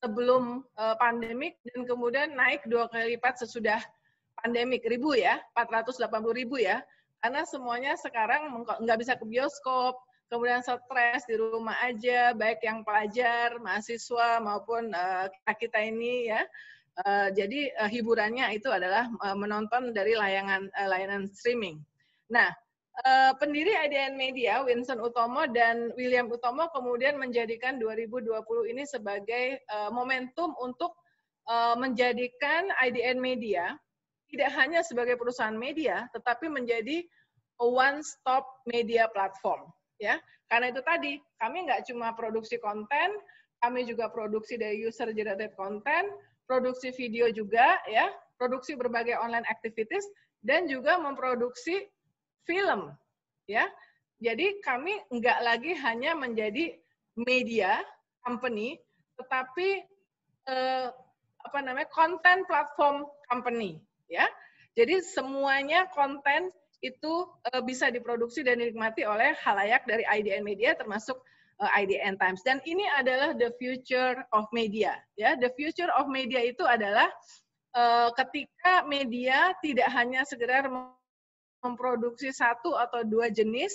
sebelum uh, pandemik dan kemudian naik dua kali lipat sesudah pandemik ribu ya, 480 ribu ya. Karena semuanya sekarang nggak bisa ke bioskop, kemudian stres di rumah aja, baik yang pelajar, mahasiswa maupun uh, kita ini ya. Uh, jadi uh, hiburannya itu adalah uh, menonton dari layangan uh, layanan streaming. Nah, uh, pendiri IDN Media, Winston Utomo dan William Utomo kemudian menjadikan 2020 ini sebagai uh, momentum untuk uh, menjadikan IDN Media tidak hanya sebagai perusahaan media, tetapi menjadi a one-stop media platform. Ya, karena itu tadi kami nggak cuma produksi konten, kami juga produksi dari user generated content, produksi video juga, ya, produksi berbagai online activities, dan juga memproduksi film, ya. Jadi kami nggak lagi hanya menjadi media company, tetapi eh, apa namanya konten platform company, ya. Jadi semuanya konten itu eh, bisa diproduksi dan dinikmati oleh halayak dari IDN Media, termasuk eh, IDN Times. Dan ini adalah the future of media, ya. The future of media itu adalah eh, ketika media tidak hanya sekedar memproduksi satu atau dua jenis,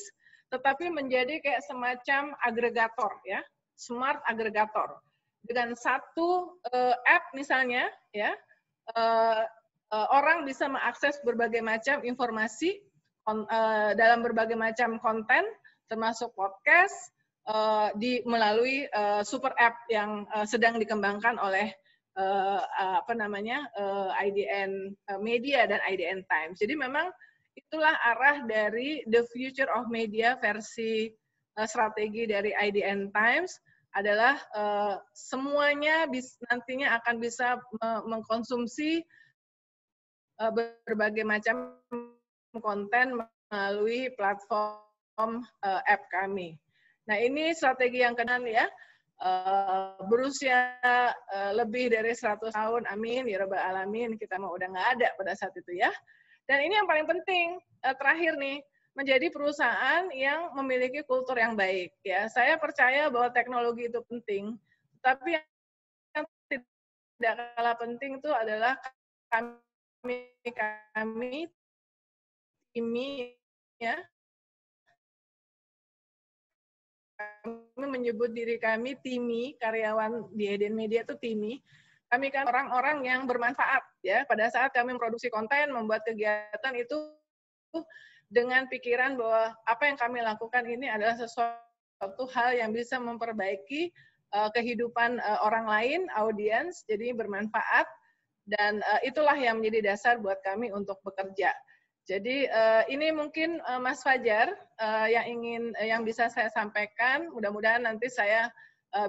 tetapi menjadi kayak semacam agregator ya, smart agregator. Dengan satu uh, app misalnya ya, uh, uh, orang bisa mengakses berbagai macam informasi uh, dalam berbagai macam konten, termasuk podcast, uh, di melalui uh, super app yang sedang dikembangkan oleh apa namanya IDN Media dan IDN Times. Jadi memang itulah arah dari The Future of Media versi strategi dari IDN Times adalah semuanya nantinya akan bisa mengkonsumsi berbagai macam konten melalui platform uh, app kami. Nah ini strategi yang kenan ya. Uh, berusia uh, lebih dari 100 tahun, amin, ya rabbal alamin, kita mau udah nggak ada pada saat itu ya. Dan ini yang paling penting uh, terakhir nih menjadi perusahaan yang memiliki kultur yang baik ya. Saya percaya bahwa teknologi itu penting, tapi yang tidak kalah penting itu adalah kami kami ini ya. Kami menyebut diri kami Timi, karyawan di Eden Media itu Timi, kami kan orang-orang yang bermanfaat ya. Pada saat kami memproduksi konten membuat kegiatan itu dengan pikiran bahwa apa yang kami lakukan ini adalah sesuatu hal yang bisa memperbaiki uh, kehidupan uh, orang lain audiens jadi bermanfaat. Dan uh, itulah yang menjadi dasar buat kami untuk bekerja jadi uh, ini mungkin uh, Mas Fajar uh, yang ingin yang bisa saya sampaikan mudah-mudahan nanti saya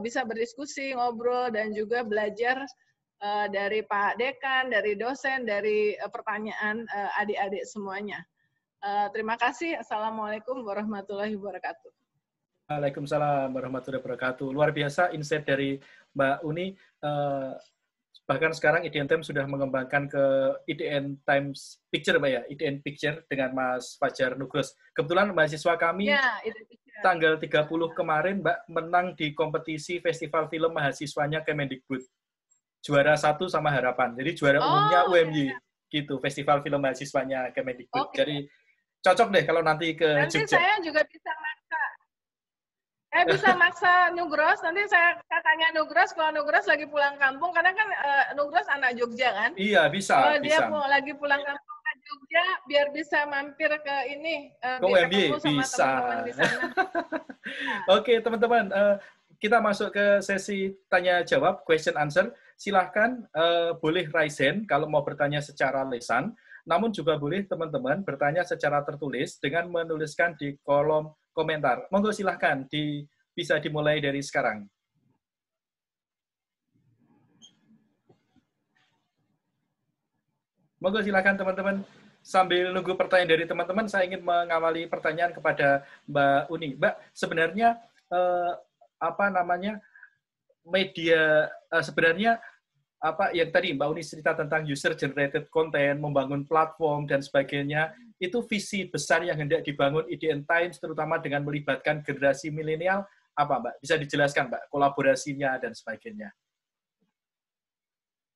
bisa berdiskusi ngobrol dan juga belajar dari Pak Dekan, dari dosen, dari pertanyaan adik-adik semuanya. Terima kasih. Assalamualaikum warahmatullahi wabarakatuh. Waalaikumsalam warahmatullahi wabarakatuh. Luar biasa insight dari Mbak Uni. Bahkan sekarang IDN Times sudah mengembangkan ke IDN Times Picture, Mbak ya, IDN Picture dengan Mas Fajar Nugros. Kebetulan mahasiswa kami ya, tanggal 30 kemarin, Mbak, menang di kompetisi Festival Film Mahasiswanya Kemendikbud. Juara satu sama harapan. Jadi juara oh, umumnya UMY. Ya. Gitu, Festival Film Mahasiswanya Kemendikbud. Okay. Jadi cocok deh kalau nanti ke nanti Jogja. saya juga bisa saya bisa maksa Nugros, nanti saya katanya Nugros, kalau Nugros lagi pulang kampung, karena kan uh, Nugros anak Jogja kan? Iya, bisa. Kalau bisa. dia mau lagi pulang kampung ke Jogja, biar bisa mampir ke ini. Uh, ke UMB, bisa. Oke, teman-teman. Uh, kita masuk ke sesi tanya-jawab, question answer. Silahkan uh, boleh raise hand kalau mau bertanya secara lesan, namun juga boleh teman-teman bertanya secara tertulis dengan menuliskan di kolom komentar. Monggo silahkan di, bisa dimulai dari sekarang. Monggo silahkan teman-teman. Sambil nunggu pertanyaan dari teman-teman, saya ingin mengawali pertanyaan kepada Mbak Uni. Mbak, sebenarnya eh, apa namanya media eh, sebenarnya apa yang tadi Mbak Uni cerita tentang user generated content, membangun platform dan sebagainya, itu visi besar yang hendak dibangun IDN Times terutama dengan melibatkan generasi milenial apa Mbak? Bisa dijelaskan Mbak kolaborasinya dan sebagainya.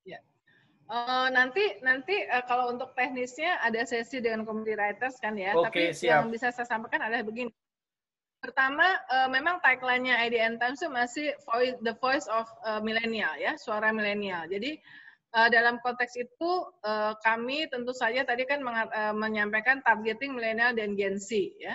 Ya. Uh, nanti nanti uh, kalau untuk teknisnya ada sesi dengan community writers kan ya. Oke, Tapi siap. yang bisa saya sampaikan adalah begini. Pertama, uh, memang tagline-nya IDN Times itu masih voice, the voice of uh, millennial ya, suara milenial. Jadi uh, dalam konteks itu uh, kami tentu saja tadi kan uh, menyampaikan targeting milenial dan Gen Z ya.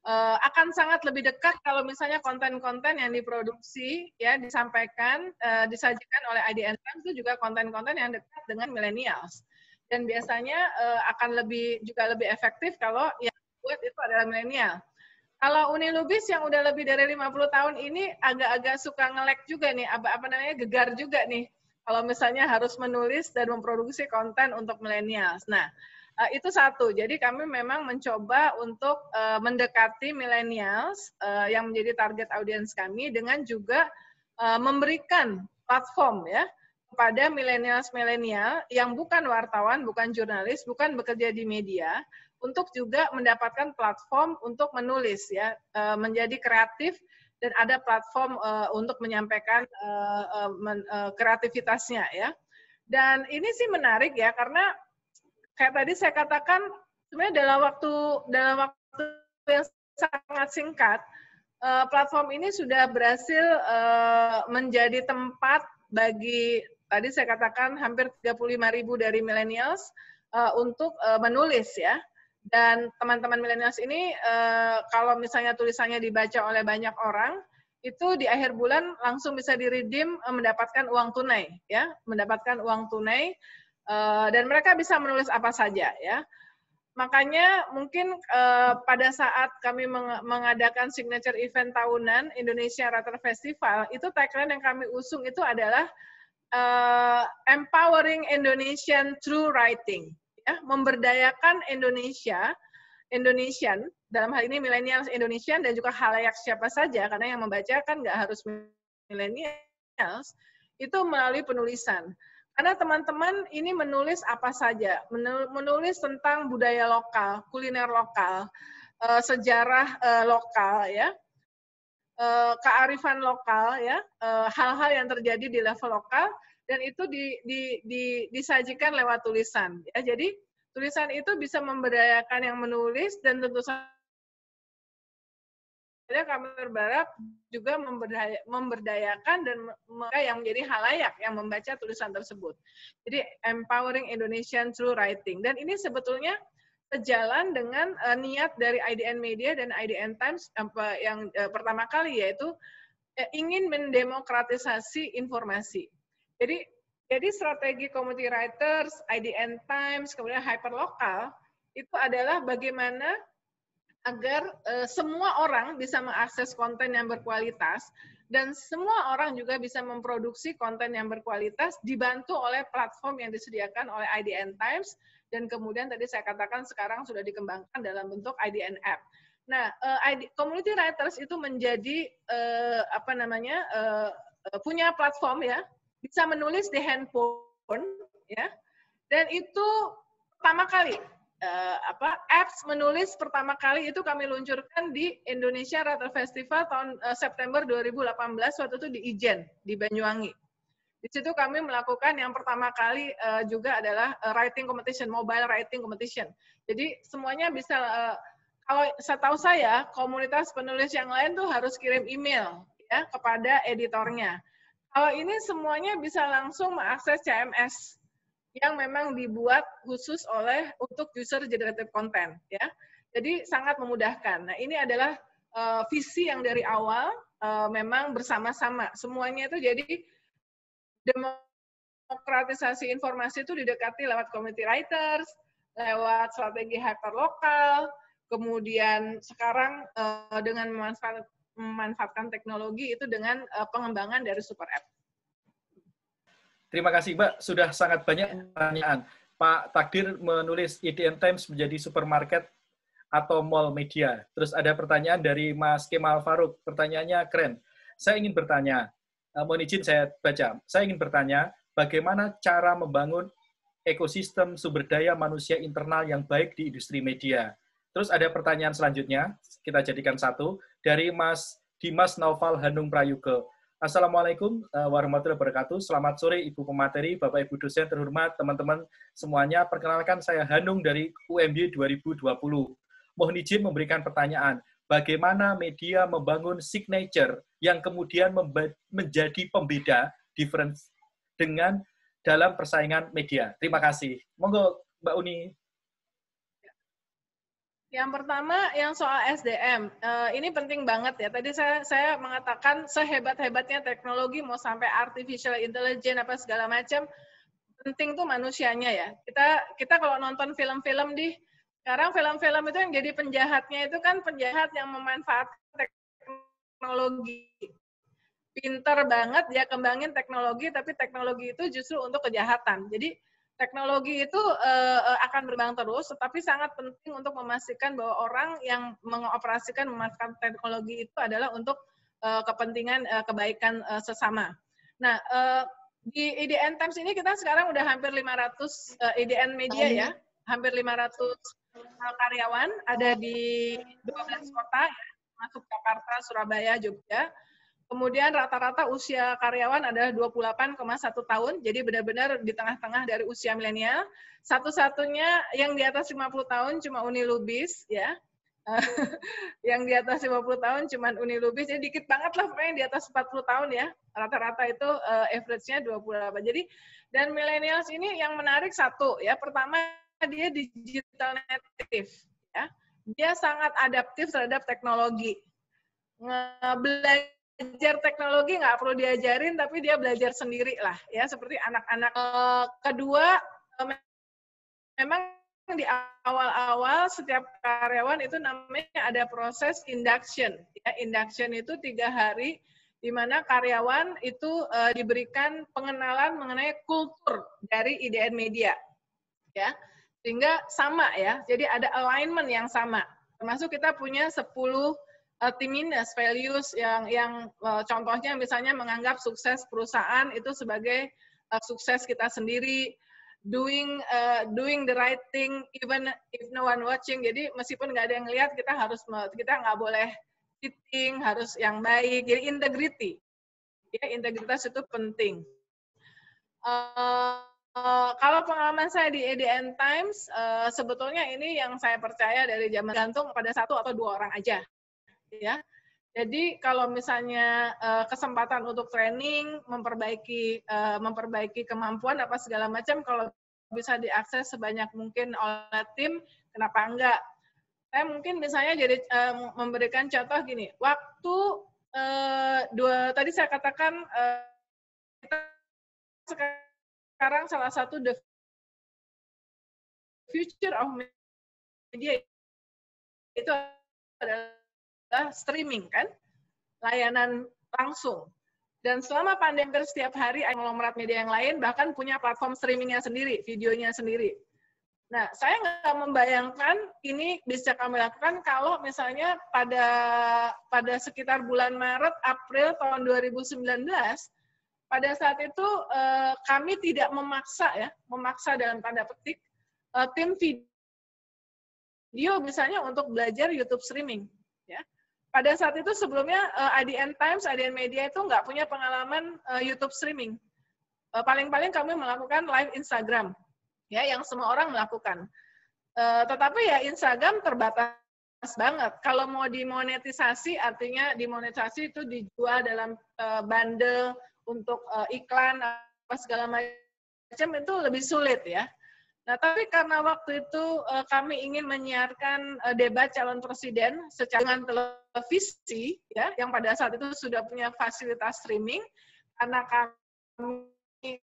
Uh, akan sangat lebih dekat kalau misalnya konten-konten yang diproduksi ya disampaikan uh, disajikan oleh IDN Times itu juga konten-konten yang dekat dengan millennials dan biasanya uh, akan lebih juga lebih efektif kalau yang buat itu adalah milenial kalau Uni Lubis yang udah lebih dari 50 tahun ini agak-agak suka ngelek juga nih, apa, apa namanya, gegar juga nih. Kalau misalnya harus menulis dan memproduksi konten untuk milenials. Nah, uh, itu satu. Jadi kami memang mencoba untuk uh, mendekati milenials uh, yang menjadi target audiens kami dengan juga memberikan platform ya kepada milenials-milenial yang bukan wartawan, bukan jurnalis, bukan bekerja di media, untuk juga mendapatkan platform untuk menulis ya. Uh, menjadi kreatif dan ada platform uh, untuk menyampaikan uh, kreativitasnya ya. Dan ini sih menarik ya karena kayak tadi saya katakan sebenarnya dalam waktu dalam waktu yang sangat singkat platform ini sudah berhasil menjadi tempat bagi tadi saya katakan hampir 35 ribu dari millennials uh, untuk uh, menulis ya dan teman-teman milenials ini uh, kalau misalnya tulisannya dibaca oleh banyak orang, itu di akhir bulan langsung bisa diredeem uh, mendapatkan uang tunai, ya, mendapatkan uang tunai uh, dan mereka bisa menulis apa saja, ya. Makanya mungkin uh, pada saat kami meng mengadakan signature event tahunan Indonesia Writer Festival, itu tagline yang kami usung itu adalah uh, empowering Indonesian through writing. Ya, memberdayakan Indonesia, Indonesian, dalam hal ini milenial Indonesian dan juga halayak siapa saja, karena yang membaca kan nggak harus milenials, itu melalui penulisan. Karena teman-teman ini menulis apa saja, menulis tentang budaya lokal, kuliner lokal, eh, sejarah eh, lokal, ya, eh, kearifan lokal, ya, hal-hal yang terjadi di level lokal, dan itu di, di, di, disajikan lewat tulisan. Ya, jadi tulisan itu bisa memberdayakan yang menulis dan tentu saja kami berharap juga memberdaya, memberdayakan dan mereka yang menjadi halayak yang membaca tulisan tersebut. Jadi empowering Indonesian through writing. Dan ini sebetulnya sejalan dengan uh, niat dari IDN Media dan IDN Times apa yang uh, pertama kali yaitu uh, ingin mendemokratisasi informasi. Jadi jadi strategi community writers, IDN Times, kemudian hyperlokal itu adalah bagaimana agar uh, semua orang bisa mengakses konten yang berkualitas dan semua orang juga bisa memproduksi konten yang berkualitas dibantu oleh platform yang disediakan oleh IDN Times dan kemudian tadi saya katakan sekarang sudah dikembangkan dalam bentuk IDN App. Nah, uh, ID, community writers itu menjadi uh, apa namanya uh, punya platform ya bisa menulis di handphone, ya. Dan itu pertama kali apa apps menulis pertama kali itu kami luncurkan di Indonesia Writer Festival tahun September 2018 waktu itu di Ijen di Banyuwangi. Di situ kami melakukan yang pertama kali uh, juga adalah uh, writing competition, mobile writing competition. Jadi semuanya bisa uh, kalau setahu saya komunitas penulis yang lain tuh harus kirim email ya kepada editornya. Kalau ini semuanya bisa langsung mengakses CMS yang memang dibuat khusus oleh untuk user generated content ya. Jadi sangat memudahkan. Nah, ini adalah uh, visi yang dari awal uh, memang bersama-sama. Semuanya itu jadi demokratisasi informasi itu didekati lewat community writers, lewat strategi hacker lokal, kemudian sekarang uh, dengan memanfaat, memanfaatkan teknologi itu dengan uh, pengembangan dari super app. Terima kasih Mbak, sudah sangat banyak pertanyaan. Pak Takdir menulis IDN Times menjadi supermarket atau mall media. Terus ada pertanyaan dari Mas Kemal Faruk. Pertanyaannya keren. Saya ingin bertanya, mohon izin saya baca. Saya ingin bertanya, bagaimana cara membangun ekosistem sumber daya manusia internal yang baik di industri media? Terus ada pertanyaan selanjutnya, kita jadikan satu, dari Mas Dimas Naufal Hanung Prayuga. Assalamualaikum eh, warahmatullahi wabarakatuh. Selamat sore Ibu Pemateri, Bapak Ibu dosen terhormat, teman-teman semuanya. Perkenalkan saya Hanung dari UMY 2020. Mohon izin memberikan pertanyaan. Bagaimana media membangun signature yang kemudian menjadi pembeda difference dengan dalam persaingan media? Terima kasih. Monggo Mbak Uni yang pertama, yang soal SDM, eh, ini penting banget ya. Tadi saya saya mengatakan sehebat-hebatnya teknologi mau sampai artificial intelligence apa segala macam, penting tuh manusianya ya. Kita kita kalau nonton film-film di sekarang film-film itu yang jadi penjahatnya itu kan penjahat yang memanfaatkan teknologi. Pinter banget dia kembangin teknologi, tapi teknologi itu justru untuk kejahatan. Jadi teknologi itu uh, akan berkembang terus, tetapi sangat penting untuk memastikan bahwa orang yang mengoperasikan memanfaatkan teknologi itu adalah untuk uh, kepentingan uh, kebaikan uh, sesama. Nah, uh, di IDN Times ini kita sekarang udah hampir 500 uh, IDN media ya, hampir 500 karyawan ada di 12 kota, masuk Jakarta, Surabaya, Jogja. Kemudian rata-rata usia karyawan adalah 28,1 tahun, jadi benar-benar di tengah-tengah dari usia milenial. Satu-satunya yang di atas 50 tahun cuma Unilubis, ya. yang di atas 50 tahun cuma Unilubis, jadi dikit banget lah pokoknya di atas 40 tahun ya. Rata-rata itu uh, average-nya 28. Jadi, dan millennials ini yang menarik satu, ya. Pertama, dia digital native, ya. Dia sangat adaptif terhadap teknologi. Ngebelajar belajar teknologi nggak perlu diajarin, tapi dia belajar sendiri lah, ya seperti anak-anak. Uh, kedua, uh, memang di awal-awal setiap karyawan itu namanya ada proses induction. Ya, induction itu tiga hari di mana karyawan itu uh, diberikan pengenalan mengenai kultur dari IDN Media, ya sehingga sama ya. Jadi ada alignment yang sama. Termasuk kita punya 10 uh, timiness values yang yang uh, contohnya misalnya menganggap sukses perusahaan itu sebagai uh, sukses kita sendiri doing uh, doing the right thing even if no one watching jadi meskipun nggak ada yang lihat kita harus kita nggak boleh cheating harus yang baik jadi integrity ya integritas itu penting uh, Uh, kalau pengalaman saya di EDN Times, uh, sebetulnya ini yang saya percaya dari zaman gantung pada satu atau dua orang aja ya. Jadi kalau misalnya uh, kesempatan untuk training, memperbaiki uh, memperbaiki kemampuan apa segala macam, kalau bisa diakses sebanyak mungkin oleh tim, kenapa enggak? Saya mungkin misalnya jadi uh, memberikan contoh gini, waktu uh, dua tadi saya katakan uh, kita sekarang salah satu the future of media itu adalah streaming kan, layanan langsung. Dan selama pandemi setiap hari konglomerat media yang lain bahkan punya platform streamingnya sendiri, videonya sendiri. Nah, saya nggak membayangkan ini bisa kami lakukan kalau misalnya pada pada sekitar bulan Maret, April tahun 2019, pada saat itu uh, kami tidak memaksa ya, memaksa dalam tanda petik uh, tim video misalnya untuk belajar YouTube streaming. Ya, pada saat itu sebelumnya uh, IDN Times, IDN Media itu nggak punya pengalaman uh, YouTube streaming. Paling-paling kami melakukan live Instagram, ya, yang semua orang melakukan. Uh, tetapi ya Instagram terbatas banget. Kalau mau dimonetisasi, artinya dimonetisasi itu dijual dalam uh, bundle untuk uh, iklan apa segala macam itu lebih sulit ya. Nah, tapi karena waktu itu uh, kami ingin menyiarkan uh, debat calon presiden secara dengan televisi ya, yang pada saat itu sudah punya fasilitas streaming karena kami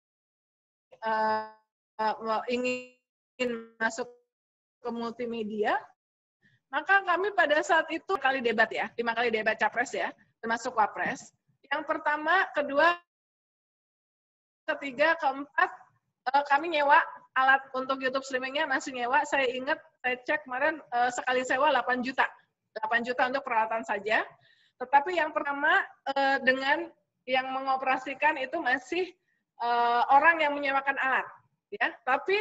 uh, ingin masuk ke multimedia, maka kami pada saat itu kali debat ya, lima kali debat capres ya, termasuk wapres. Yang pertama, kedua, ketiga, keempat, uh, kami nyewa alat untuk YouTube streamingnya masih nyewa. Saya ingat, saya cek kemarin uh, sekali sewa 8 juta. 8 juta untuk peralatan saja. Tetapi yang pertama uh, dengan yang mengoperasikan itu masih uh, orang yang menyewakan alat. ya. Tapi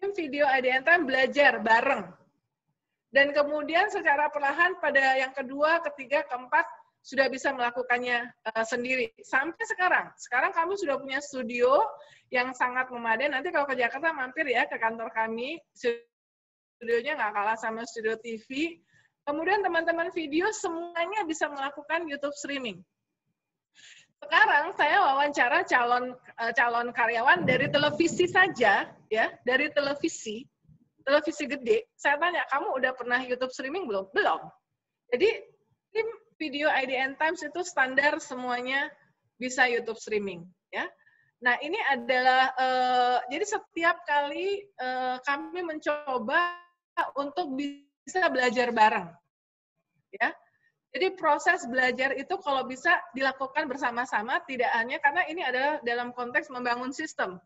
tim video IDN Time belajar bareng. Dan kemudian secara perlahan pada yang kedua, ketiga, keempat, sudah bisa melakukannya uh, sendiri. Sampai sekarang, sekarang kami sudah punya studio yang sangat memadai. Nanti kalau ke Jakarta mampir ya ke kantor kami, studionya nggak kalah sama studio TV. Kemudian teman-teman video semuanya bisa melakukan YouTube streaming. Sekarang saya wawancara calon uh, calon karyawan dari televisi saja, ya, dari televisi, televisi gede. Saya tanya, kamu udah pernah YouTube streaming belum? Belum. Jadi video IDN Times itu standar semuanya bisa YouTube streaming ya. Nah, ini adalah uh, jadi setiap kali uh, kami mencoba untuk bisa belajar bareng. Ya. Jadi proses belajar itu kalau bisa dilakukan bersama-sama tidak hanya karena ini adalah dalam konteks membangun sistem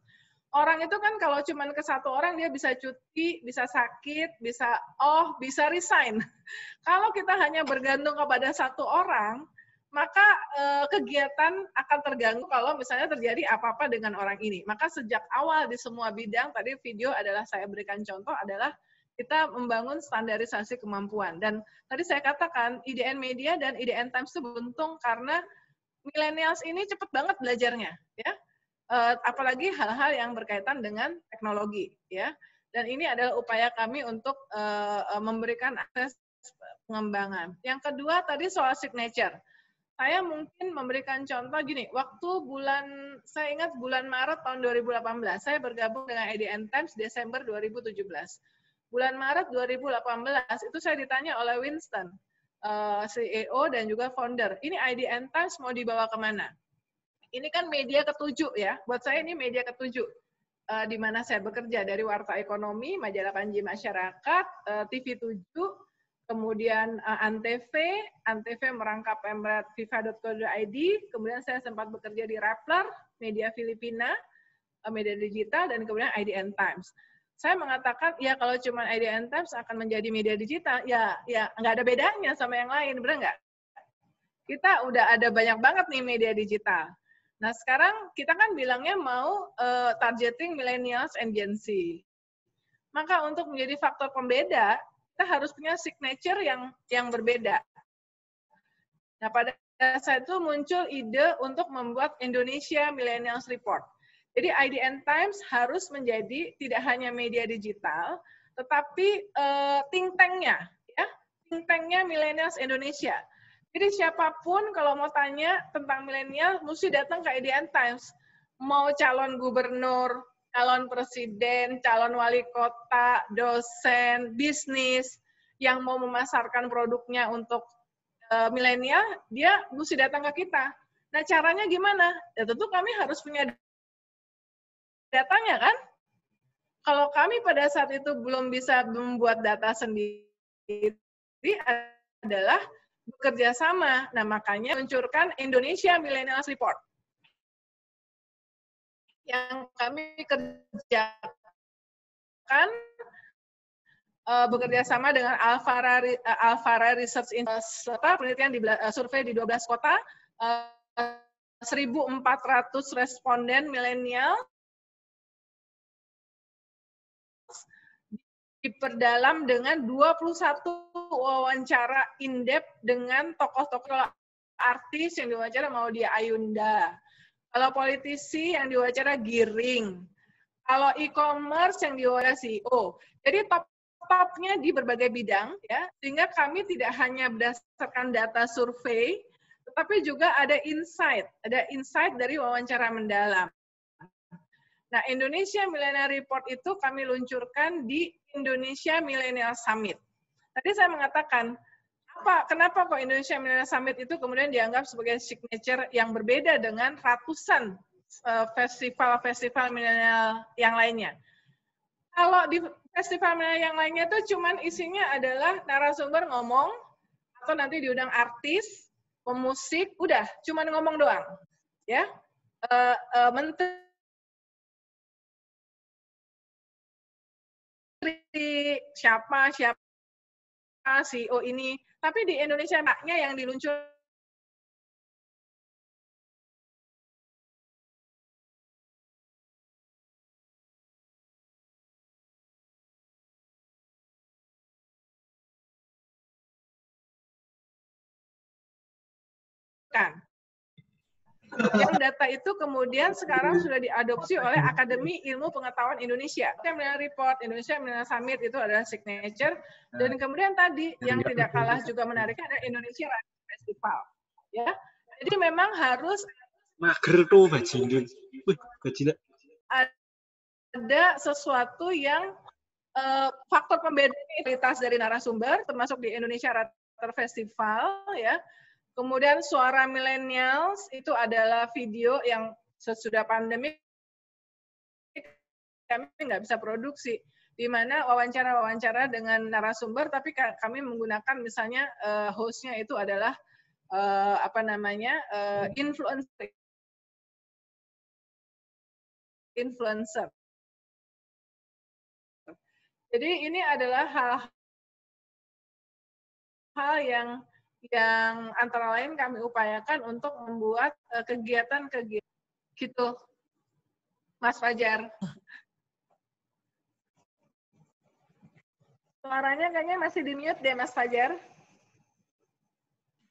orang itu kan kalau cuma ke satu orang dia bisa cuti, bisa sakit, bisa oh, bisa resign. kalau kita hanya bergantung kepada satu orang, maka eh, kegiatan akan terganggu kalau misalnya terjadi apa-apa dengan orang ini. Maka sejak awal di semua bidang tadi video adalah saya berikan contoh adalah kita membangun standarisasi kemampuan. Dan tadi saya katakan IDN Media dan IDN Times itu beruntung karena millennials ini cepat banget belajarnya, ya uh, apalagi hal-hal yang berkaitan dengan teknologi ya dan ini adalah upaya kami untuk uh, memberikan akses pengembangan. Yang kedua tadi soal signature. Saya mungkin memberikan contoh gini, waktu bulan, saya ingat bulan Maret tahun 2018, saya bergabung dengan IDN Times Desember 2017. Bulan Maret 2018 itu saya ditanya oleh Winston, CEO dan juga founder, ini IDN Times mau dibawa ke mana? Ini kan media ketujuh ya. Buat saya ini media ketujuh uh, di mana saya bekerja dari Warta Ekonomi, Majalah Panji Masyarakat, uh, TV 7, kemudian uh, Antv, Antv merangkap pemret fifa.co.id, kemudian saya sempat bekerja di Rappler, media Filipina, uh, media digital, dan kemudian IDN Times. Saya mengatakan, ya kalau cuma IDN Times akan menjadi media digital, ya ya nggak ada bedanya sama yang lain, benar nggak? Kita udah ada banyak banget nih media digital. Nah, sekarang kita kan bilangnya mau uh, targeting millennials and Gen Z. Maka untuk menjadi faktor pembeda, kita harus punya signature yang yang berbeda. Nah, pada saat itu muncul ide untuk membuat Indonesia Millennials Report. Jadi IDN Times harus menjadi tidak hanya media digital, tetapi uh, think tank-nya, ya, think tank-nya Millennials Indonesia jadi siapa pun kalau mau tanya tentang milenial, mesti datang ke IDN Times. Mau calon gubernur, calon presiden, calon wali kota, dosen, bisnis, yang mau memasarkan produknya untuk uh, milenial, dia mesti datang ke kita. Nah, caranya gimana? Ya tentu kami harus punya datanya kan? Kalau kami pada saat itu belum bisa membuat data sendiri adalah bekerja sama. Nah, makanya meluncurkan Indonesia Millennials Report. Yang kami kerjakan uh, bekerja sama dengan Alfara, uh, Alfara Research Institute, penelitian di uh, survei di 12 kota uh, 1.400 responden milenial diperdalam dengan 21 wawancara in-depth dengan tokoh-tokoh artis yang diwawancara mau dia Ayunda. Kalau politisi yang diwawancara Giring. Kalau e-commerce yang diwawancara CEO. Jadi top topnya di berbagai bidang ya sehingga kami tidak hanya berdasarkan data survei tetapi juga ada insight, ada insight dari wawancara mendalam. Nah, Indonesia Millennial Report itu kami luncurkan di Indonesia Millennial Summit. Tadi saya mengatakan, apa kenapa kok Indonesia Millennial Summit itu kemudian dianggap sebagai signature yang berbeda dengan ratusan eh, festival-festival milenial yang lainnya. Kalau di festival milenial yang lainnya itu cuman isinya adalah narasumber ngomong atau nanti diundang artis, pemusik, udah cuman ngomong doang. Ya. Uh, uh, menteri siapa siapa CEO ini. Tapi di Indonesia maknya yang diluncurkan yang data itu kemudian sekarang sudah diadopsi oleh Akademi Ilmu Pengetahuan Indonesia. Millennial Report, Indonesia Millennial Summit itu adalah signature. Dan kemudian tadi yang tidak kalah juga menariknya adalah Indonesia Radio Festival. Ya, jadi memang harus mager tuh bajingan. Wih, Ada sesuatu yang uh, faktor pembeda kualitas dari narasumber, termasuk di Indonesia Radio Festival, ya Kemudian suara millennials itu adalah video yang sesudah pandemi kami nggak bisa produksi. Di mana wawancara-wawancara dengan narasumber tapi kami menggunakan misalnya uh, hostnya itu adalah uh, apa namanya uh, influencer. Influencer. Jadi ini adalah hal-hal yang yang antara lain kami upayakan untuk membuat eh, kegiatan-kegiatan gitu, Mas Fajar. Suaranya kayaknya masih di mute deh, Mas Fajar.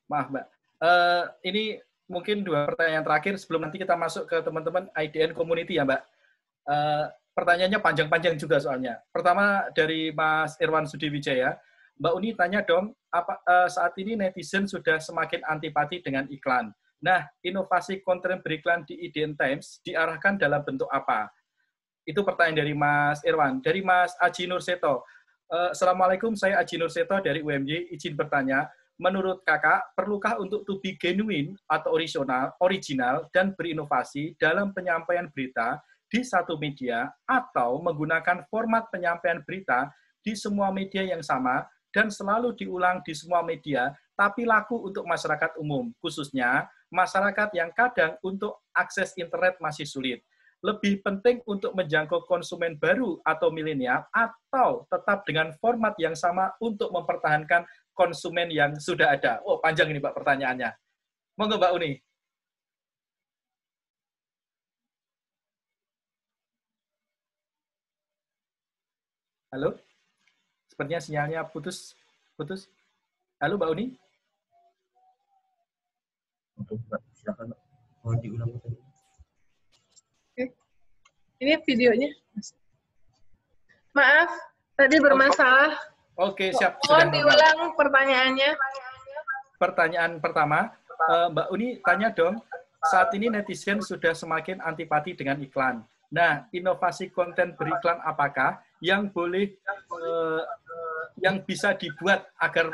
Maaf, Mbak. Uh, ini mungkin dua pertanyaan terakhir sebelum nanti kita masuk ke teman-teman IDN Community ya, Mbak. Uh, pertanyaannya panjang-panjang juga soalnya. Pertama dari Mas Irwan Sudiwijaya. Mbak Uni tanya dong, apa uh, saat ini netizen sudah semakin antipati dengan iklan. Nah, inovasi konten beriklan di IDN Times diarahkan dalam bentuk apa? Itu pertanyaan dari Mas Irwan. Dari Mas Aji Nurseto. Uh, Assalamualaikum, saya Aji Nurseto dari UMY. Izin bertanya, menurut kakak, perlukah untuk to be genuine atau original, original dan berinovasi dalam penyampaian berita di satu media atau menggunakan format penyampaian berita di semua media yang sama dan selalu diulang di semua media, tapi laku untuk masyarakat umum, khususnya masyarakat yang kadang untuk akses internet masih sulit. Lebih penting untuk menjangkau konsumen baru atau milenial, atau tetap dengan format yang sama untuk mempertahankan konsumen yang sudah ada. Oh, panjang ini Pak pertanyaannya. Monggo Mbak Uni. Halo? Sepertinya sinyalnya putus. Putus. Halo Mbak Uni. Silakan Mohon diulang Oke. Ini videonya. Maaf, tadi bermasalah. Oke, siap. Mohon diulang pertanyaannya. Pertanyaan pertama, eh, Mbak Uni tanya dong, saat ini netizen sudah semakin antipati dengan iklan. Nah, inovasi konten beriklan apakah yang boleh uh, yang bisa dibuat agar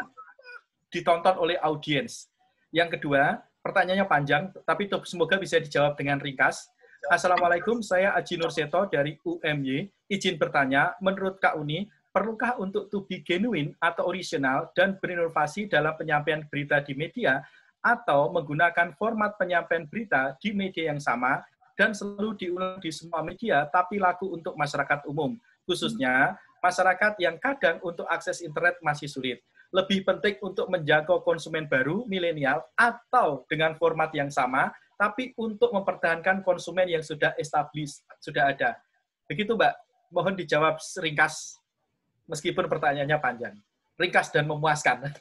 ditonton oleh audiens. Yang kedua, pertanyaannya panjang, tapi semoga bisa dijawab dengan ringkas. Assalamualaikum, saya Aji Nurseto dari UMY. Izin bertanya, menurut Kak Uni, perlukah untuk to be genuine atau original dan berinovasi dalam penyampaian berita di media atau menggunakan format penyampaian berita di media yang sama dan selalu diulang di semua media tapi laku untuk masyarakat umum khususnya masyarakat yang kadang untuk akses internet masih sulit. Lebih penting untuk menjangkau konsumen baru, milenial, atau dengan format yang sama, tapi untuk mempertahankan konsumen yang sudah established, sudah ada. Begitu Mbak, mohon dijawab ringkas, meskipun pertanyaannya panjang. Ringkas dan memuaskan.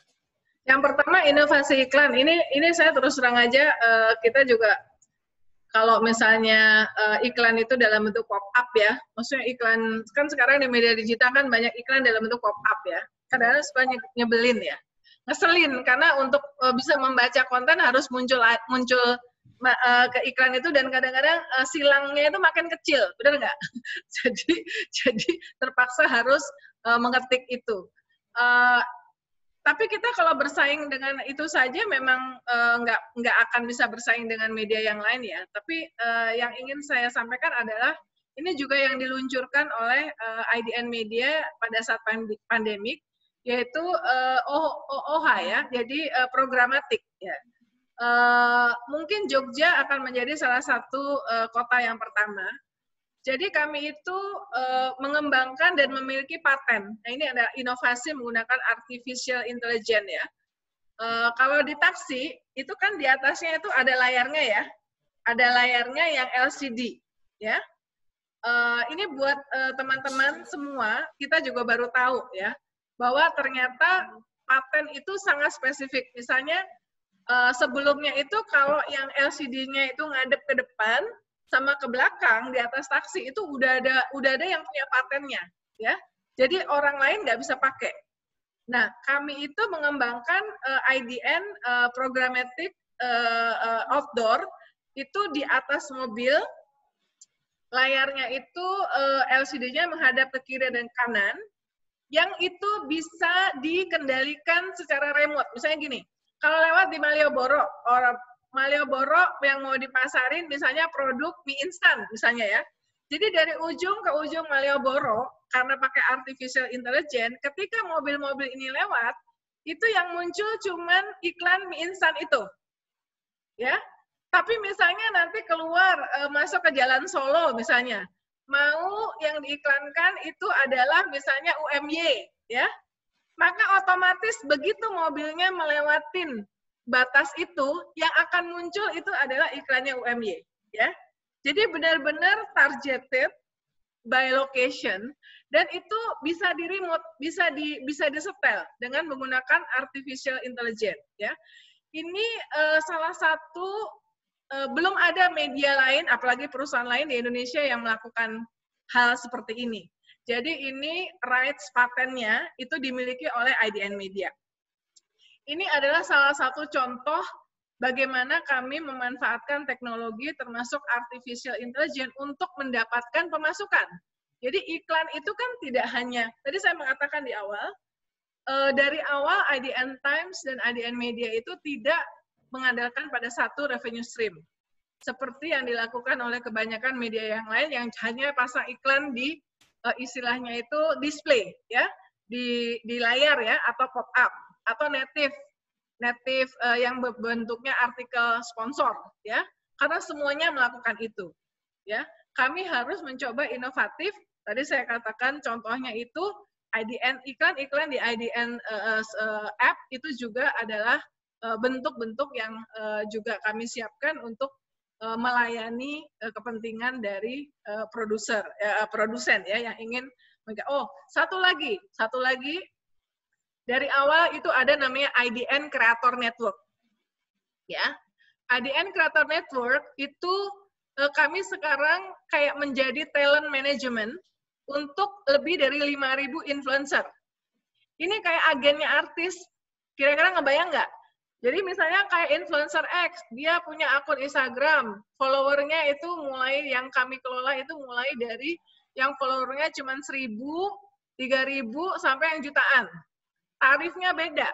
Yang pertama inovasi iklan. Ini ini saya terus terang aja uh, kita juga kalau misalnya uh, iklan itu dalam bentuk pop up ya, maksudnya iklan kan sekarang di media digital kan banyak iklan dalam bentuk pop up ya. Kadang-kadang suka nyebelin ya, ngeselin karena untuk uh, bisa membaca konten harus muncul muncul uh, ke iklan itu dan kadang-kadang uh, silangnya itu makin kecil, benar nggak? jadi jadi terpaksa harus uh, mengetik itu. Uh, tapi kita kalau bersaing dengan itu saja memang uh, nggak nggak akan bisa bersaing dengan media yang lain ya. Tapi uh, yang ingin saya sampaikan adalah ini juga yang diluncurkan oleh uh, IDN Media pada saat pandemik yaitu uh, OOH ya, jadi uh, programatik ya. Uh, mungkin Jogja akan menjadi salah satu uh, kota yang pertama. Jadi kami itu uh, mengembangkan dan memiliki paten. Nah ini ada inovasi menggunakan artificial intelligence ya. Uh, kalau di taksi itu kan di atasnya itu ada layarnya ya, ada layarnya yang LCD ya. Uh, ini buat teman-teman semua kita juga baru tahu ya bahwa ternyata paten itu sangat spesifik. Misalnya sebelumnya itu kalau yang LCD-nya itu ngadep ke depan sama ke belakang di atas taksi itu udah ada udah ada yang punya patennya ya. Jadi orang lain nggak bisa pakai. Nah kami itu mengembangkan uh, eh, IDN uh, eh, programmatic uh, uh, outdoor itu di atas mobil. Layarnya itu uh, LCD-nya menghadap ke kiri dan kanan yang itu bisa dikendalikan secara remote. Misalnya gini kalau lewat di Malioboro, orang Malioboro yang mau dipasarin misalnya produk mie instan misalnya ya. Jadi dari ujung ke ujung Malioboro karena pakai artificial intelligence, ketika mobil-mobil ini lewat, itu yang muncul cuman iklan mie instan itu. Ya. Tapi misalnya nanti keluar e, masuk ke Jalan Solo misalnya, mau yang diiklankan itu adalah misalnya UMY, ya maka otomatis begitu mobilnya melewatin batas itu, yang akan muncul itu adalah iklannya UMY, ya. Jadi benar-benar targeted by location dan itu bisa di remote, bisa di bisa disetel dengan menggunakan artificial intelligence, ya. Ini uh, salah satu uh, belum ada media lain, apalagi perusahaan lain di Indonesia yang melakukan hal seperti ini. Jadi ini rights patennya itu dimiliki oleh IDN Media. Ini adalah salah satu contoh bagaimana kami memanfaatkan teknologi termasuk artificial intelligence untuk mendapatkan pemasukan. Jadi iklan itu kan tidak hanya, tadi saya mengatakan di awal, eh, dari awal IDN Times dan IDN Media itu tidak mengandalkan pada satu revenue stream. Seperti yang dilakukan oleh kebanyakan media yang lain yang hanya pasang iklan di uh, istilahnya itu display ya di di layar ya atau pop up atau native native uh, yang bentuknya artikel sponsor ya. Karena semuanya melakukan itu ya. Kami harus mencoba inovatif. Tadi saya katakan contohnya itu IDN iklan-iklan di IDN uh, uh, app itu juga adalah bentuk-bentuk uh, yang uh, juga kami siapkan untuk uh, melayani uh, kepentingan dari uh, produser uh, produsen ya yang ingin oh satu lagi satu lagi dari awal itu ada namanya IDN Creator Network. Ya. IDN Creator Network itu uh, kami sekarang kayak menjadi talent management untuk lebih dari 5.000 influencer. Ini kayak agennya artis. Kira-kira ngebayang nggak? Jadi misalnya kayak influencer X, dia punya akun Instagram, followernya itu mulai yang kami kelola itu mulai dari yang followernya cuma 1000, 3000 sampai yang jutaan. Tarifnya beda.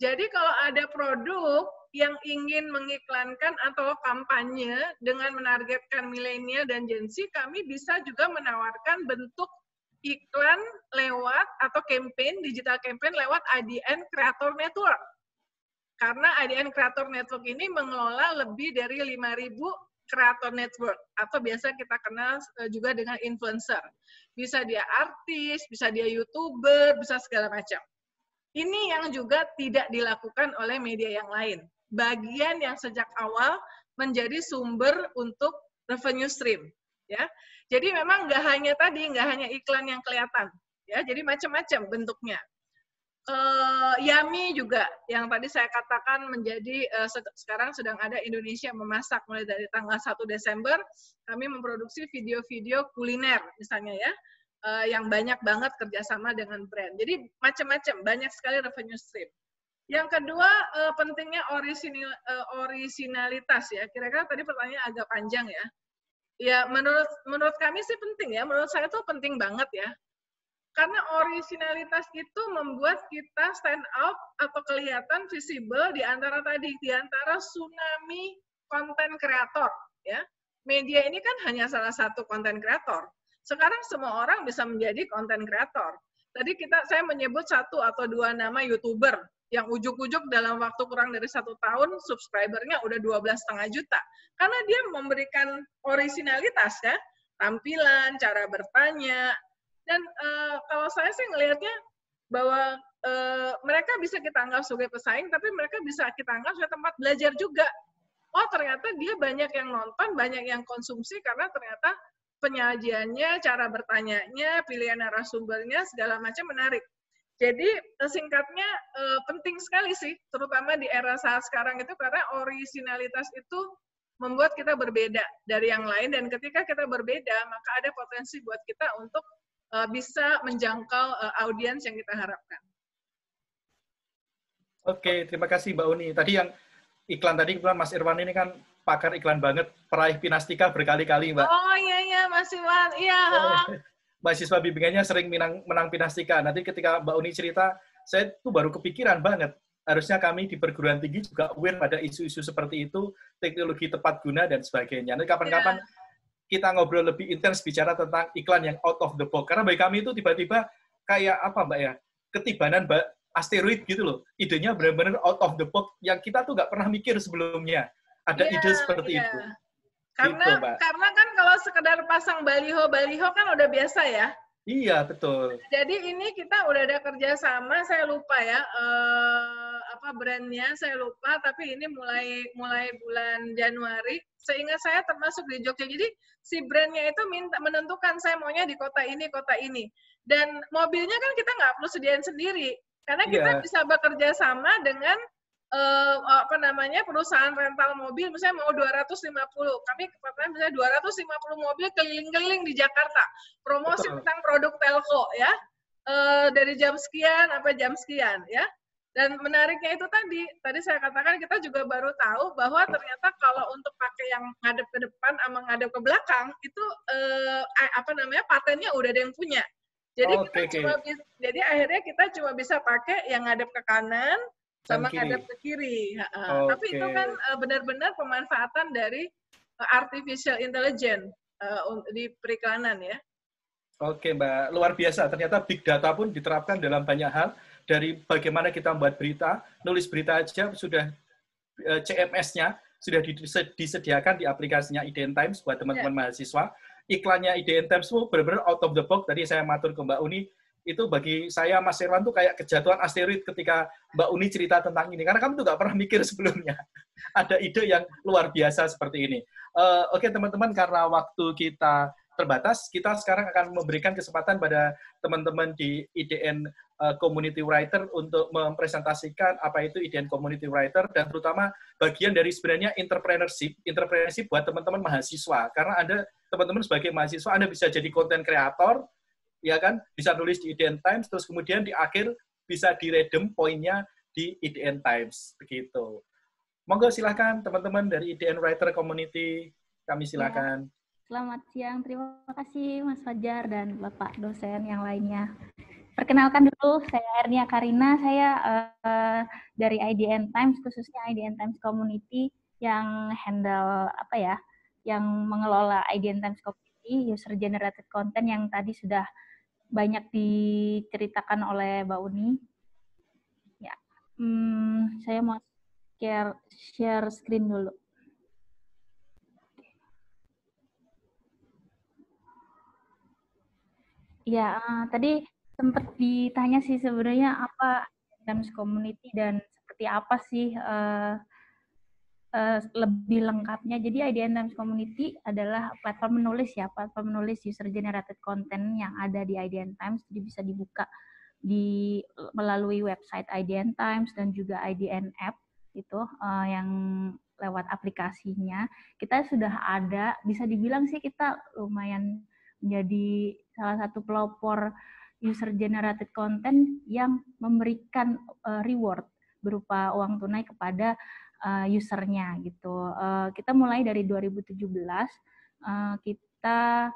Jadi kalau ada produk yang ingin mengiklankan atau kampanye dengan menargetkan milenial dan Gen Z, kami bisa juga menawarkan bentuk iklan lewat atau campaign, digital campaign lewat ADN Creator Network karena IDN Creator Network ini mengelola lebih dari 5.000 Creator Network atau biasa kita kenal eh, juga dengan influencer. Bisa dia artis, bisa dia YouTuber, bisa segala macam. Ini yang juga tidak dilakukan oleh media yang lain. Bagian yang sejak awal menjadi sumber untuk revenue stream ya. Jadi memang nggak hanya tadi, nggak hanya iklan yang kelihatan ya, jadi macam-macam bentuknya. Uh, Yami juga yang tadi saya katakan menjadi uh, sekarang sedang ada Indonesia memasak mulai dari tanggal 1 Desember kami memproduksi video-video kuliner misalnya ya uh, yang banyak banget kerjasama dengan brand. Jadi macam-macam banyak sekali revenue stream. Yang kedua uh, pentingnya orisinil, uh, orisinalitas ya. Kira-kira tadi pertanyaan agak panjang ya. Ya menurut menurut kami sih penting ya. Menurut saya itu penting banget ya karena originalitas itu membuat kita stand out atau kelihatan visible di antara tadi, di antara tsunami konten kreator. ya. Media ini kan hanya salah satu konten kreator. Sekarang semua orang bisa menjadi konten kreator. Tadi kita saya menyebut satu atau dua nama youtuber yang ujuk-ujuk dalam waktu kurang dari satu tahun subscribernya udah 12 setengah juta karena dia memberikan originalitas ya tampilan cara bertanya dan uh, kalau saya sih ngelihatnya bahwa uh, mereka bisa kita anggap sebagai pesaing, tapi mereka bisa kita anggap sebagai tempat belajar juga. Oh ternyata dia banyak yang nonton, banyak yang konsumsi karena ternyata penyajiannya, cara bertanyanya, pilihan narasumbernya, segala macam menarik. Jadi eh, singkatnya penting sekali sih, terutama di era saat sekarang itu karena originalitas itu membuat kita berbeda dari yang lain dan ketika kita berbeda maka ada potensi buat kita untuk uh, bisa menjangkau audiens yang kita harapkan. Oke, terima kasih Mbak Uni. Tadi yang iklan tadi kebetulan Mas Irwan ini kan pakar iklan banget, peraih Pinastika berkali-kali, Mbak. Oh iya iya Mas Irwan, iya. Mahasiswa bimbingannya sering menang, menang Pinastika. Nanti ketika Mbak Uni cerita, saya tuh baru kepikiran banget. Harusnya kami di perguruan tinggi juga aware pada isu-isu seperti itu, teknologi tepat guna dan sebagainya. Nanti kapan-kapan yeah kita ngobrol lebih intens bicara tentang iklan yang out of the box. Karena bagi kami itu tiba-tiba kayak apa Mbak ya, ketibanan Mbak asteroid gitu loh. Idenya benar-benar out of the box yang kita tuh nggak pernah mikir sebelumnya. Ada yeah, ide seperti yeah. itu. Karena gitu, karena kan kalau sekedar pasang baliho baliho kan udah biasa ya. Iya betul. Jadi ini kita udah ada kerjasama, saya lupa ya uh, apa brandnya, saya lupa. Tapi ini mulai mulai bulan Januari. Seingat saya termasuk di Jogja. Jadi si brandnya itu minta menentukan saya maunya di kota ini, kota ini. Dan mobilnya kan kita nggak perlu sediain sendiri, karena kita yeah. bisa bekerja sama dengan uh, apa namanya perusahaan rental mobil misalnya mau 250 kami kepatuhan misalnya 250 mobil keliling-keliling di Jakarta promosi Betul. tentang produk telco ya uh, dari jam sekian apa jam sekian ya dan menariknya itu tadi tadi saya katakan kita juga baru tahu bahwa ternyata kalau untuk pakai yang ngadep ke depan sama ngadep ke belakang itu uh, apa namanya patennya udah ada yang punya jadi oh, kita okay, cuma okay. jadi akhirnya kita cuma bisa pakai yang ngadep ke kanan sama kiri. ke kiri. Okay. Tapi itu kan uh, benar-benar pemanfaatan dari uh, artificial intelligence uh, di periklanan ya. Oke Mbak, luar biasa. Ternyata big data pun diterapkan dalam banyak hal. Dari bagaimana kita membuat berita, nulis berita aja sudah CMS-nya sudah disediakan di aplikasinya IDN Times buat teman-teman yeah. mahasiswa. Iklannya IDN Times itu benar-benar out of the box. Tadi saya matur ke Mbak Uni, itu bagi saya Mas Irwan tuh kayak kejatuhan asteroid ketika Mbak Uni cerita tentang ini. Karena kami tuh nggak pernah mikir sebelumnya. Ada ide yang luar biasa seperti ini. Uh, Oke okay, teman-teman karena waktu kita terbatas, kita sekarang akan memberikan kesempatan pada teman-teman di IDN eh, Community Writer untuk mempresentasikan apa itu IDN Community Writer dan terutama bagian dari sebenarnya entrepreneurship, entrepreneurship buat teman-teman mahasiswa. Karena Anda teman-teman sebagai mahasiswa Anda bisa jadi konten kreator ya kan bisa nulis di IDN Times terus kemudian di akhir bisa diredem poinnya di IDN Times begitu. Monggo silahkan teman-teman dari IDN Writer Community kami silakan. Ya. Selamat siang, terima kasih Mas Fajar dan Bapak dosen yang lainnya. Perkenalkan dulu, saya Ernia Karina, saya uh, dari IDN Times, khususnya IDN Times Community yang handle apa ya, yang mengelola IDN Times Community, user generated content yang tadi sudah banyak diceritakan oleh Mbak Uni. Ya, hmm, saya mau share share screen dulu. Ya, uh, tadi sempat ditanya sih sebenarnya apa Times Community dan seperti apa sih uh, uh, lebih lengkapnya. Jadi IDN Times Community adalah platform menulis ya, platform menulis user generated content yang ada di IDN Times. Jadi bisa dibuka di melalui website IDN Times dan juga IDN App itu uh, yang lewat aplikasinya. Kita sudah ada, bisa dibilang sih kita lumayan menjadi salah satu pelopor user generated content yang memberikan uh, reward berupa uang tunai kepada uh, usernya gitu. Uh, kita mulai dari 2017 uh, kita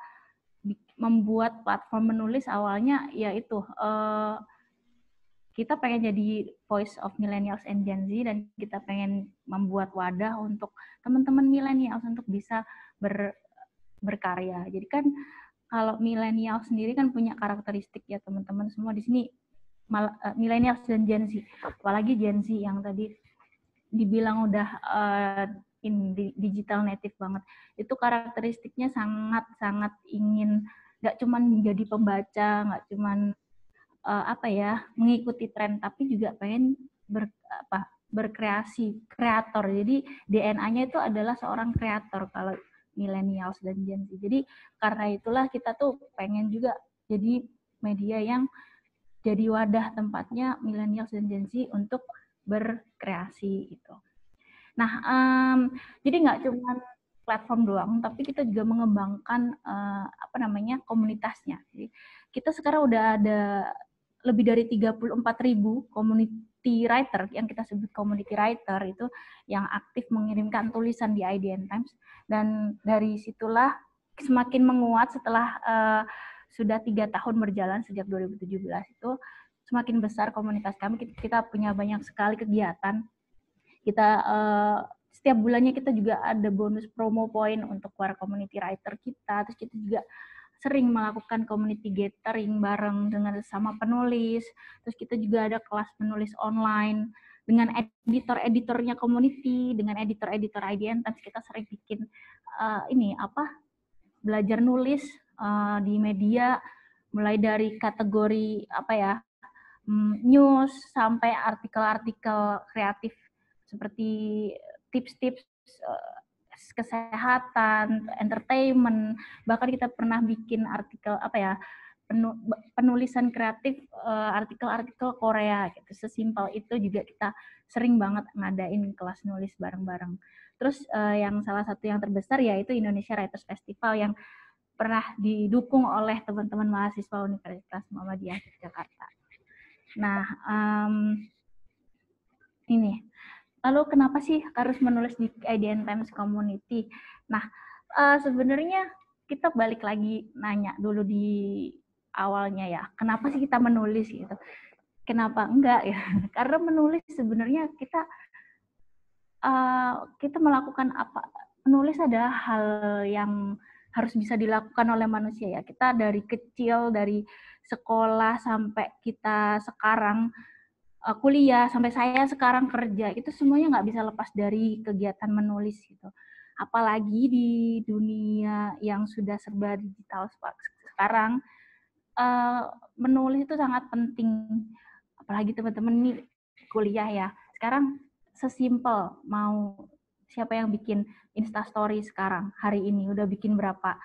membuat platform menulis awalnya yaitu uh, kita pengen jadi voice of millennials and Gen Z dan kita pengen membuat wadah untuk teman-teman millennials untuk bisa ber, berkarya. Jadi kan kalau milenial sendiri kan punya karakteristik ya teman-teman semua di sini milenial dan Gen Z, apalagi Gen Z yang tadi dibilang udah uh, in digital native banget. Itu karakteristiknya sangat sangat ingin nggak cuman menjadi pembaca nggak cuman uh, apa ya mengikuti tren tapi juga pengen ber, apa berkreasi kreator. Jadi DNA-nya itu adalah seorang kreator kalau millennials dan Gen Z. Jadi karena itulah kita tuh pengen juga jadi media yang jadi wadah tempatnya millennials dan Gen Z untuk berkreasi itu. Nah, um, jadi nggak cuma platform doang, tapi kita juga mengembangkan uh, apa namanya komunitasnya. Jadi kita sekarang udah ada lebih dari 34 ribu community writer yang kita sebut community writer itu yang aktif mengirimkan tulisan di IDN Times dan dari situlah semakin menguat setelah uh, sudah tiga tahun berjalan sejak 2017 itu semakin besar komunitas kami kita punya banyak sekali kegiatan kita uh, setiap bulannya kita juga ada bonus promo point untuk para community writer kita. Terus kita juga sering melakukan community gathering bareng dengan sama penulis. Terus kita juga ada kelas penulis online dengan editor-editornya community, dengan editor-editor IDN. Terus kita sering bikin uh, ini apa belajar nulis uh, di media mulai dari kategori apa ya news sampai artikel-artikel kreatif seperti tips-tips uh, kesehatan, entertainment, bahkan kita pernah bikin artikel apa ya penulisan kreatif uh, artikel-artikel Korea gitu. Sesimpel itu juga kita sering banget ngadain kelas nulis bareng-bareng. Terus uh, yang salah satu yang terbesar yaitu Indonesia Writers Festival yang pernah didukung oleh teman-teman mahasiswa Universitas Muhammadiyah Jakarta. Nah, um, ini Lalu kenapa sih harus menulis di IDN Times Community? Nah, uh, sebenarnya kita balik lagi nanya dulu di awalnya ya, kenapa sih kita menulis gitu? Kenapa enggak ya? Karena menulis sebenarnya kita uh, kita melakukan apa? Menulis adalah hal yang harus bisa dilakukan oleh manusia ya. Kita dari kecil dari sekolah sampai kita sekarang uh, kuliah sampai saya sekarang kerja itu semuanya nggak bisa lepas dari kegiatan menulis gitu. Apalagi di dunia yang sudah serba digital sekarang uh, menulis itu sangat penting. Apalagi teman-teman ini kuliah ya. Sekarang sesimpel mau siapa yang bikin instastory sekarang hari ini udah bikin berapa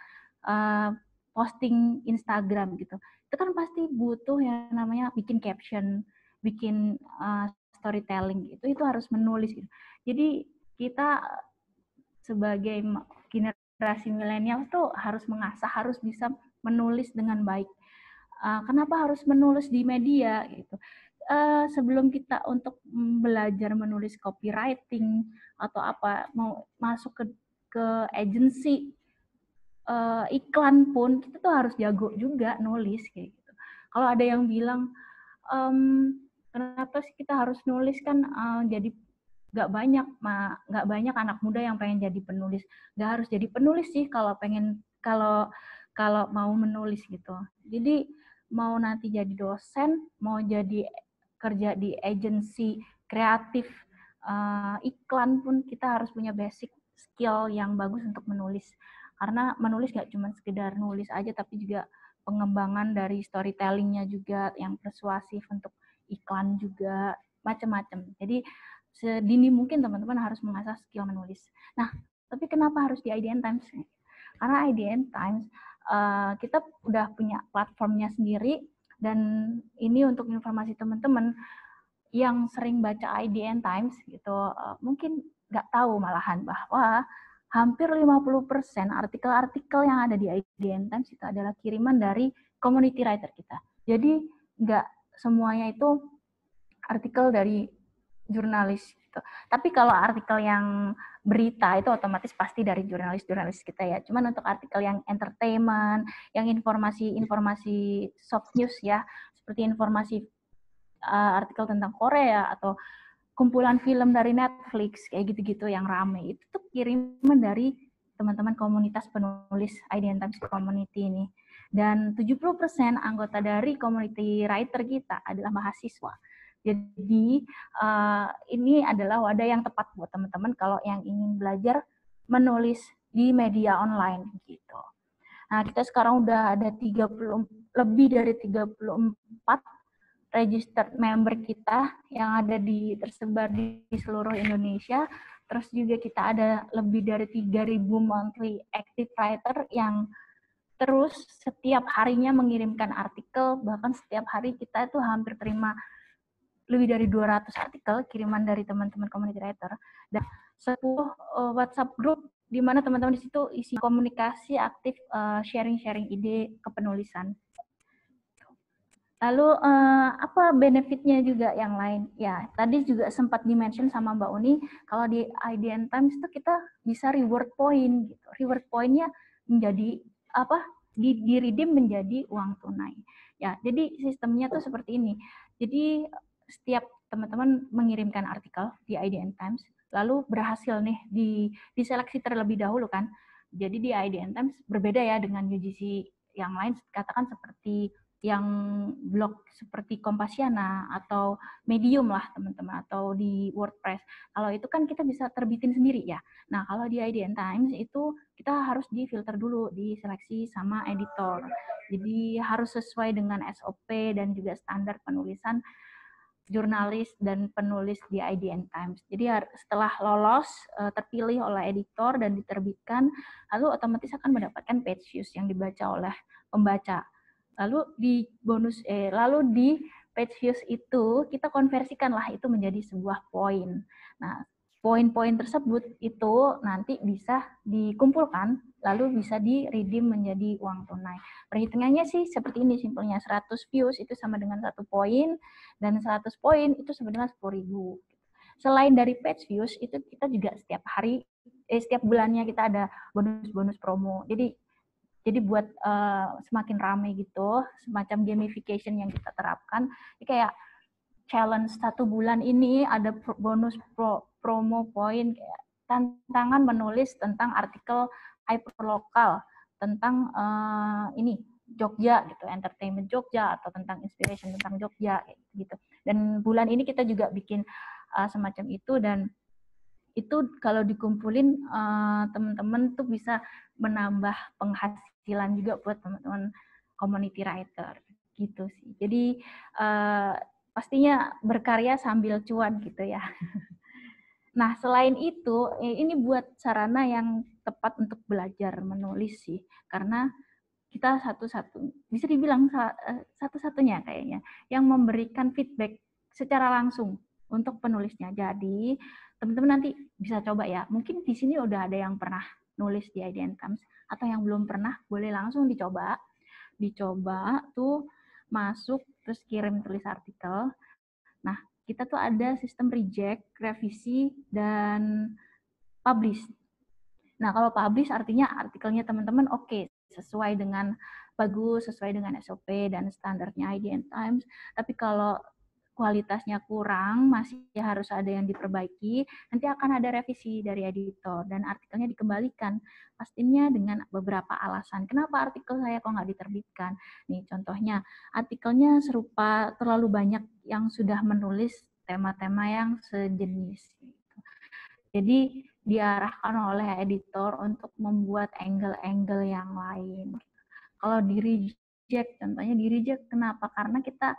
uh, posting Instagram gitu itu kan pasti butuh yang namanya bikin caption bikin uh, storytelling itu itu harus menulis gitu. Jadi kita sebagai generasi milenial tuh harus mengasah, harus bisa menulis dengan baik. Uh, kenapa harus menulis di media gitu? Uh, sebelum kita untuk belajar menulis copywriting atau apa mau masuk ke ke agency uh, iklan pun kita tuh harus jago juga nulis kayak gitu. Kalau ada yang bilang um, kenapa sih kita harus nulis? kan uh, jadi nggak banyak nggak banyak anak muda yang pengen jadi penulis. Nggak harus jadi penulis sih kalau pengen kalau kalau mau menulis gitu. Jadi mau nanti jadi dosen mau jadi kerja di agensi kreatif uh, iklan pun kita harus punya basic skill yang bagus untuk menulis karena menulis nggak cuma sekedar nulis aja tapi juga pengembangan dari storytellingnya juga yang persuasif untuk iklan juga macam-macam. Jadi sedini mungkin teman-teman harus mengasah skill menulis. Nah, tapi kenapa harus di IDN Times? Karena IDN Times uh, kita udah punya platformnya sendiri dan ini untuk informasi teman-teman yang sering baca IDN Times gitu, uh, mungkin nggak tahu malahan bahwa hampir 50% artikel-artikel yang ada di IDN Times itu adalah kiriman dari community writer kita. Jadi nggak semuanya itu artikel dari jurnalis gitu. Tapi kalau artikel yang berita itu otomatis pasti dari jurnalis-jurnalis kita ya. Cuman untuk artikel yang entertainment, yang informasi-informasi soft news ya, seperti informasi uh, artikel tentang Korea atau kumpulan film dari Netflix kayak gitu-gitu yang rame itu tuh kiriman dari teman-teman komunitas penulis IDN Times Community ini. Dan 70% anggota dari community writer kita adalah mahasiswa. Jadi uh, ini adalah wadah yang tepat buat teman-teman kalau yang ingin belajar menulis di media online gitu. Nah, kita sekarang udah ada 30 lebih dari 34 registered member kita yang ada di tersebar di, seluruh Indonesia. Terus juga kita ada lebih dari 3000 monthly active writer yang terus setiap harinya mengirimkan artikel, bahkan setiap hari kita itu hampir terima lebih dari 200 artikel kiriman dari teman-teman community writer dan 10 uh, eh, WhatsApp group di mana teman-teman di situ isi komunikasi aktif eh, sharing-sharing ide kepenulisan. Lalu uh, apa benefitnya juga yang lain? Ya, tadi juga sempat dimention sama Mbak Uni, kalau di IDN Times itu kita bisa reward point gitu. Reward pointnya menjadi apa? Di, di redeem menjadi uang tunai. Ya, jadi sistemnya tuh seperti ini. Jadi setiap teman-teman mengirimkan artikel di IDN Times, lalu berhasil nih di diseleksi terlebih dahulu kan. Jadi di IDN Times berbeda ya dengan UGC yang lain, katakan seperti yang blog seperti Kompasiana atau Medium lah teman-teman atau di WordPress. Kalau itu kan kita bisa terbitin sendiri ya. Nah kalau di IDN Times itu kita harus difilter dulu, diseleksi sama editor. Jadi harus sesuai dengan SOP dan juga standar penulisan jurnalis dan penulis di IDN Times. Jadi setelah lolos eh, terpilih oleh editor dan diterbitkan, lalu otomatis akan mendapatkan page views yang dibaca oleh pembaca. Lalu di bonus eh lalu di page views itu kita konversikanlah itu menjadi sebuah poin. Nah, poin-poin tersebut itu nanti bisa dikumpulkan lalu bisa di redeem menjadi uang tunai. Perhitungannya sih seperti ini simpelnya 100 views itu sama dengan satu poin dan 100 poin itu sebenarnya 10.000. Selain dari page views itu kita juga setiap hari eh setiap bulannya kita ada bonus-bonus promo. Jadi jadi buat uh, semakin ramai gitu, semacam gamification yang kita terapkan, ini kayak challenge satu bulan ini ada bonus pro, promo poin kayak tantangan menulis tentang artikel hyperlokal tentang uh, ini Jogja gitu, entertainment Jogja atau tentang inspiration tentang Jogja gitu. Dan bulan ini kita juga bikin uh, semacam itu dan itu kalau dikumpulin uh, teman-teman tuh bisa menambah penghasilan juga buat teman-teman community writer gitu sih. Jadi uh, pastinya berkarya sambil cuan gitu ya. Nah, selain itu, ini buat sarana yang tepat untuk belajar menulis sih, karena kita satu-satu, bisa dibilang eh, satu-satunya kayaknya, yang memberikan feedback secara langsung untuk penulisnya. Jadi, teman-teman nanti bisa coba ya, mungkin di sini udah ada yang pernah nulis di IDN Times, atau yang belum pernah, boleh langsung dicoba. Dicoba tuh masuk, terus kirim tulis artikel. Nah, kita tuh ada sistem reject, revisi, dan publish. Nah, kalau publish artinya artikelnya teman-teman oke, okay, sesuai dengan bagus, sesuai dengan SOP dan standarnya IDN Times. Tapi kalau kualitasnya kurang, masih harus ada yang diperbaiki, nanti akan ada revisi dari editor dan artikelnya dikembalikan. Pastinya dengan beberapa alasan. Kenapa artikel saya kok nggak diterbitkan? Nih contohnya, artikelnya serupa terlalu banyak yang sudah menulis tema-tema yang sejenis. Gitu. Jadi diarahkan oleh editor untuk membuat angle-angle yang lain. Kalau di reject, contohnya di reject kenapa? Karena kita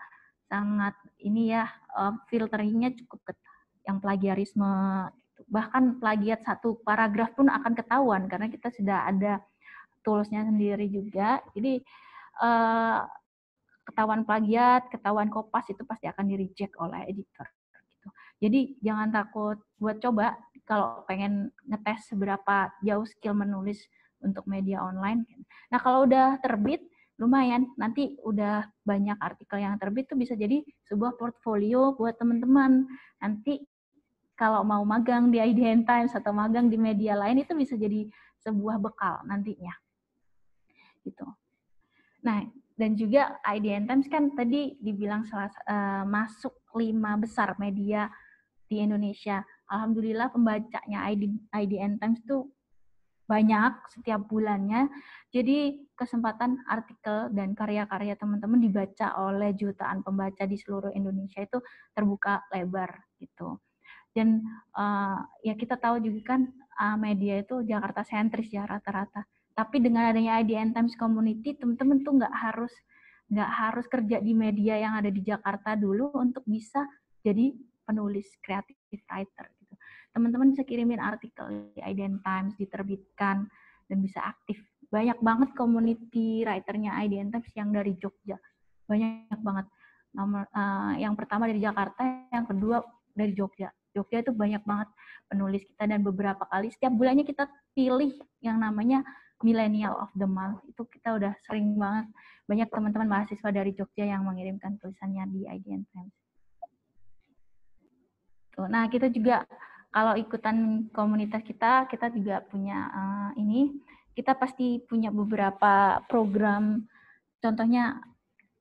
sangat ini ya uh, filteringnya cukup ketat. yang plagiarisme gitu. bahkan plagiat satu paragraf pun akan ketahuan karena kita sudah ada toolsnya sendiri juga jadi uh, ketahuan plagiat ketahuan kopas itu pasti akan di reject oleh editor gitu. jadi jangan takut buat coba kalau pengen ngetes seberapa jauh skill menulis untuk media online nah kalau udah terbit lumayan nanti udah banyak artikel yang terbit tuh bisa jadi sebuah portfolio buat teman-teman. Nanti kalau mau magang di IDN Times atau magang di media lain itu bisa jadi sebuah bekal nantinya. Gitu. Nah dan juga IDN Times kan tadi dibilang salah uh, masuk lima besar media di Indonesia. Alhamdulillah pembacanya IDN Times tuh banyak setiap bulannya. Jadi kesempatan artikel dan karya-karya teman-teman dibaca oleh jutaan pembaca di seluruh Indonesia itu terbuka lebar gitu. Dan uh, ya kita tahu juga kan uh, media itu Jakarta sentris ya rata-rata. Tapi dengan adanya IDN Times Community, teman-teman tuh nggak harus nggak harus kerja di media yang ada di Jakarta dulu untuk bisa jadi penulis kreatif writer teman-teman bisa kirimin artikel di IDN Times, diterbitkan, dan bisa aktif. Banyak banget community writernya IDN Times yang dari Jogja. Banyak banget. Nomor, uh, yang pertama dari Jakarta, yang kedua dari Jogja. Jogja itu banyak banget penulis kita dan beberapa kali setiap bulannya kita pilih yang namanya Millennial of the Month. Itu kita udah sering banget banyak teman-teman mahasiswa dari Jogja yang mengirimkan tulisannya di IDN Times. Nah, kita juga kalau ikutan komunitas kita, kita juga punya uh, ini, kita pasti punya beberapa program, contohnya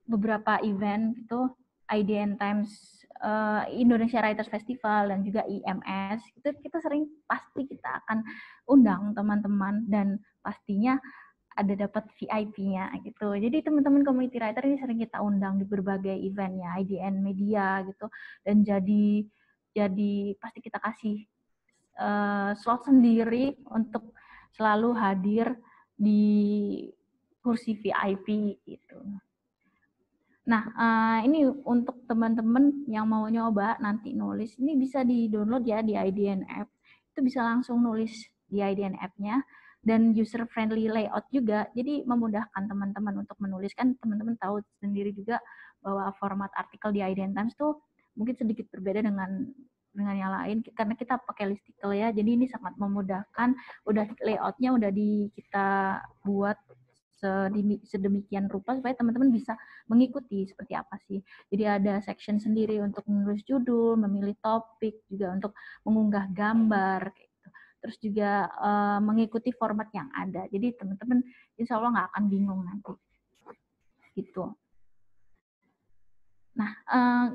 beberapa event itu IDN Times uh, Indonesia Writers Festival dan juga IMS itu kita sering pasti kita akan undang teman-teman dan pastinya ada dapat VIP-nya gitu. Jadi teman-teman community writer ini sering kita undang di berbagai event ya IDN media gitu. Dan jadi jadi pasti kita kasih uh, slot sendiri untuk selalu hadir di kursi VIP itu. Nah, uh, ini untuk teman-teman yang mau nyoba nanti nulis, ini bisa di-download ya di IDN app. Itu bisa langsung nulis di IDN app-nya dan user friendly layout juga. Jadi memudahkan teman-teman untuk menuliskan. Teman-teman tahu sendiri juga bahwa format artikel di IDN Times tuh mungkin sedikit berbeda dengan dengan yang lain karena kita pakai listicle ya jadi ini sangat memudahkan udah layoutnya udah di kita buat sedemikian rupa supaya teman-teman bisa mengikuti seperti apa sih. Jadi ada section sendiri untuk menulis judul, memilih topik, juga untuk mengunggah gambar, gitu. terus juga uh, mengikuti format yang ada. Jadi teman-teman insya Allah nggak akan bingung nanti. Gitu. Nah, uh,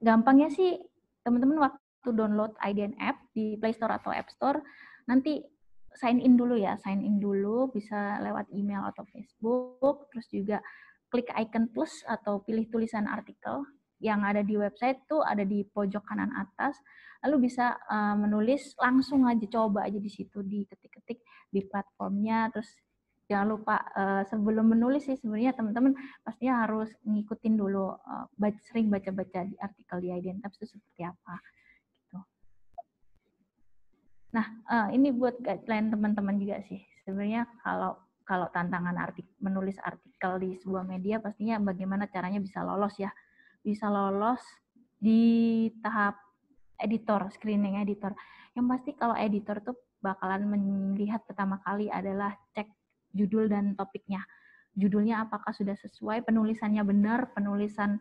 gampangnya sih teman-teman waktu download IDN app di Play Store atau App Store, nanti sign in dulu ya, sign in dulu bisa lewat email atau Facebook, terus juga klik icon plus atau pilih tulisan artikel yang ada di website tuh ada di pojok kanan atas, lalu bisa uh, menulis langsung aja coba aja di situ diketik-ketik di platformnya, terus jangan lupa uh, sebelum menulis sih sebenarnya teman-teman pastinya harus ngikutin dulu uh, baca, sering baca-baca di artikel di IDN Tabs itu seperti apa Nah, uh, ini buat guideline teman-teman juga sih. Sebenarnya kalau kalau tantangan artik menulis artikel di sebuah media pastinya bagaimana caranya bisa lolos ya. Bisa lolos di tahap editor, screening editor. Yang pasti kalau editor tuh bakalan melihat pertama kali adalah cek judul dan topiknya. Judulnya apakah sudah sesuai, penulisannya benar, penulisan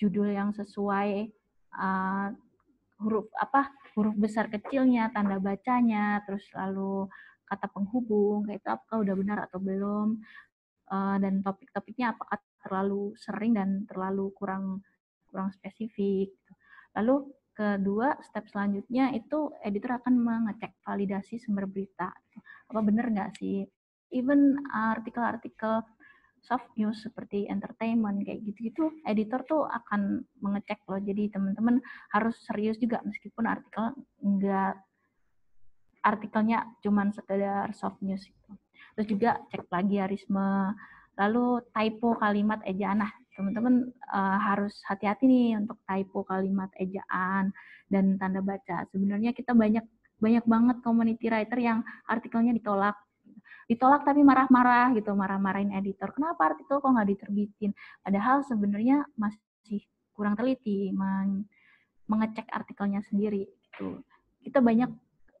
judul yang sesuai uh, huruf apa huruf besar kecilnya, tanda bacanya, terus lalu kata penghubung, kayak itu apakah udah benar atau belum, uh, dan topik-topiknya apakah terlalu sering dan terlalu kurang kurang spesifik. Gitu. Lalu kedua, step selanjutnya itu editor akan mengecek validasi sumber berita. Apa benar nggak sih? Even artikel-artikel soft news seperti entertainment kayak gitu-gitu editor tuh akan mengecek loh jadi teman-teman harus serius juga meskipun artikel enggak artikelnya cuman sekedar soft news itu terus juga cek plagiarisme Lalu typo kalimat ejaan. Nah, teman-teman uh, harus hati-hati nih untuk typo kalimat ejaan dan tanda baca. Sebenarnya kita banyak banyak banget community writer yang artikelnya ditolak ditolak tapi marah-marah gitu marah-marahin editor. Kenapa artikel kok nggak diterbitin? Padahal sebenarnya masih kurang teliti mengecek artikelnya sendiri gitu. Kita banyak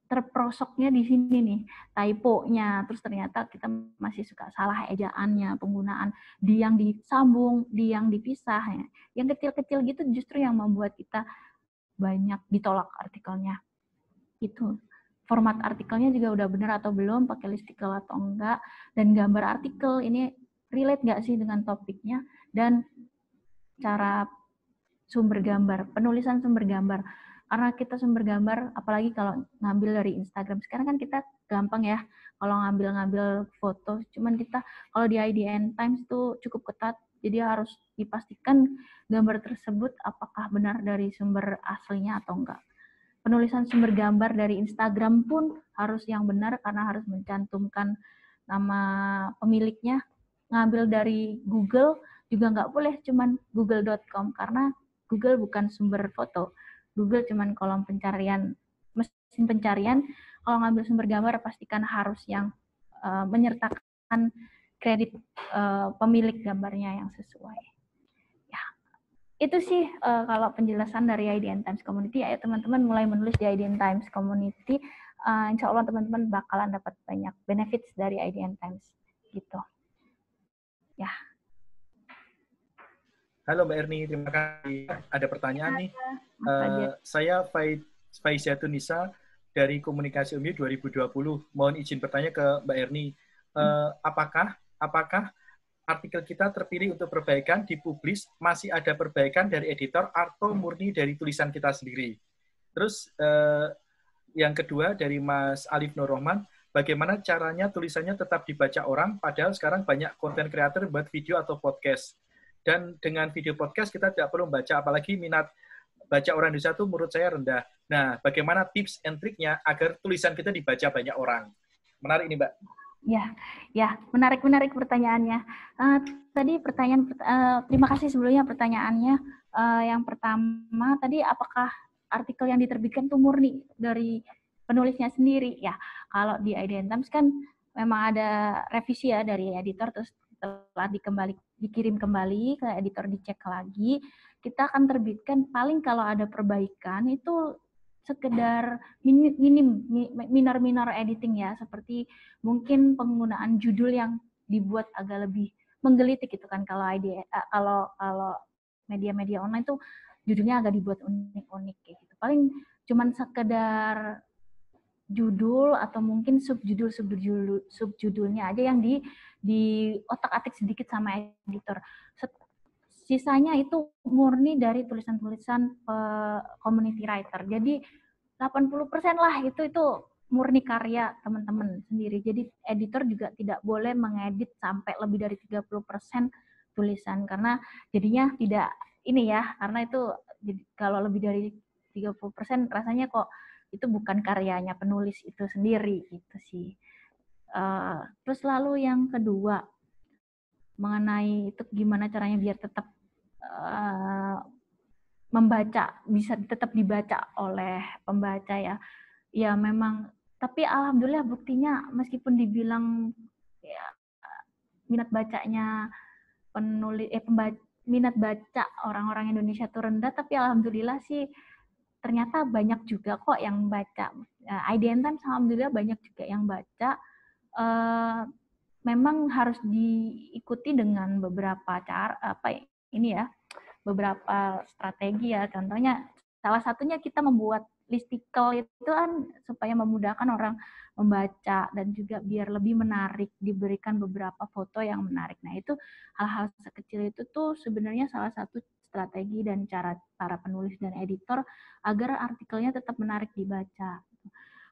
terprosoknya di sini nih typo-nya. Terus ternyata kita masih suka salah ejaannya penggunaan di yang disambung di yang dipisah ya. Yang kecil-kecil gitu justru yang membuat kita banyak ditolak artikelnya. Itu format artikelnya juga udah benar atau belum pakai listicle atau enggak dan gambar artikel ini relate nggak sih dengan topiknya? Dan cara sumber gambar penulisan sumber gambar. Karena kita sumber gambar apalagi kalau ngambil dari Instagram sekarang kan kita gampang ya kalau ngambil-ngambil foto cuman kita kalau di IDN Times itu cukup ketat jadi harus dipastikan gambar tersebut apakah benar dari sumber aslinya atau enggak penulisan sumber gambar dari Instagram pun harus yang benar karena harus mencantumkan nama pemiliknya ngambil dari Google juga nggak boleh cuman google.com karena Google bukan sumber foto Google cuman kolom pencarian mesin pencarian. Kalau ngambil sumber gambar pastikan harus yang uh, menyertakan kredit uh, pemilik gambarnya yang sesuai. Ya, itu sih uh, kalau penjelasan dari IDN Times Community. Ayo teman-teman mulai menulis di IDN Times Community. Uh, insya Allah teman-teman bakalan dapat banyak benefits dari IDN Times gitu. Ya, Halo Mbak Erni, terima kasih. Ada pertanyaan nih. Uh, saya Faizia Tunisa dari Komunikasi Umi 2020. Mohon izin bertanya ke Mbak Erni. Uh, apakah apakah artikel kita terpilih untuk perbaikan dipublis masih ada perbaikan dari editor atau murni dari tulisan kita sendiri? Terus uh, yang kedua dari Mas Alif Nur Rohman, bagaimana caranya tulisannya tetap dibaca orang padahal sekarang banyak konten kreator buat video atau podcast dan dengan video podcast kita tidak perlu membaca, apalagi minat baca orang Indonesia itu menurut saya rendah. Nah, bagaimana tips and triknya agar tulisan kita dibaca banyak orang? Menarik ini, Mbak. Ya, ya, menarik menarik pertanyaannya. Uh, tadi pertanyaan, uh, terima kasih sebelumnya pertanyaannya. Uh, yang pertama tadi, apakah artikel yang diterbitkan itu murni dari penulisnya sendiri? Ya, kalau di IDN Times kan memang ada revisi ya dari editor, terus setelah dikembali dikirim kembali ke editor dicek lagi, kita akan terbitkan paling kalau ada perbaikan itu sekedar minim, minim minor minor editing ya. Seperti mungkin penggunaan judul yang dibuat agak lebih menggelitik gitu kan. Kalau ide uh, kalau kalau media-media online tuh judulnya agak dibuat unik-unik kayak gitu. Paling cuman sekedar judul atau mungkin subjudul subjudul subjudulnya aja yang di di otak-atik sedikit sama editor. Sisanya itu murni dari tulisan-tulisan uh, community writer. Jadi 80% lah itu itu murni karya teman-teman sendiri. Jadi editor juga tidak boleh mengedit sampai lebih dari 30% tulisan karena jadinya tidak ini ya, karena itu kalau lebih dari 30% rasanya kok itu bukan karyanya penulis itu sendiri gitu sih. Uh, terus lalu yang kedua mengenai itu gimana caranya biar tetap uh, membaca bisa tetap dibaca oleh pembaca ya. Ya memang tapi alhamdulillah buktinya meskipun dibilang ya minat bacanya penulis eh pembaca minat baca orang-orang Indonesia itu rendah tapi alhamdulillah sih ternyata banyak juga kok yang baca. IDN Times alhamdulillah banyak juga yang baca. Uh, memang harus diikuti dengan beberapa cara apa ini ya beberapa strategi ya. Contohnya salah satunya kita membuat listicle itu kan supaya memudahkan orang membaca dan juga biar lebih menarik diberikan beberapa foto yang menarik. Nah itu hal-hal sekecil itu tuh sebenarnya salah satu strategi dan cara para penulis dan editor agar artikelnya tetap menarik dibaca.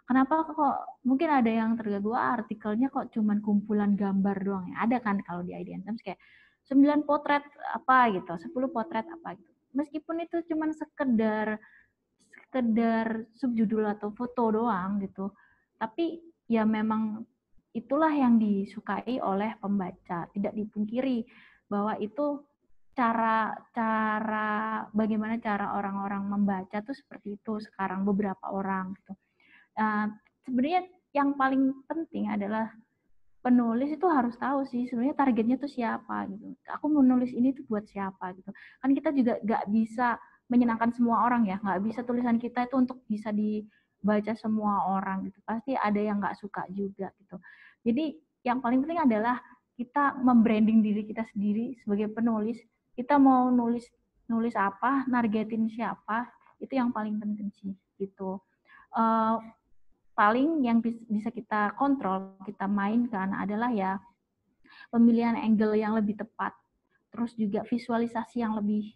Kenapa kok mungkin ada yang terganggu ah, artikelnya kok cuman kumpulan gambar doang ya? Ada kan kalau di IDN Times kayak 9 potret apa gitu 10 potret apa gitu meskipun itu cuman sekedar sekedar subjudul atau foto doang gitu tapi ya memang itulah yang disukai oleh pembaca. Tidak dipungkiri bahwa itu cara cara bagaimana cara orang-orang membaca tuh seperti itu sekarang beberapa orang gitu. Uh, sebenarnya yang paling penting adalah penulis itu harus tahu sih sebenarnya targetnya tuh siapa gitu. Aku menulis ini tuh buat siapa gitu. Kan kita juga nggak bisa menyenangkan semua orang ya, nggak bisa tulisan kita itu untuk bisa dibaca semua orang gitu. Pasti ada yang nggak suka juga gitu. Jadi yang paling penting adalah kita membranding diri kita sendiri sebagai penulis kita mau nulis nulis apa, nargetin siapa, itu yang paling penting sih gitu. Uh, paling yang bisa kita kontrol, kita mainkan adalah ya pemilihan angle yang lebih tepat, terus juga visualisasi yang lebih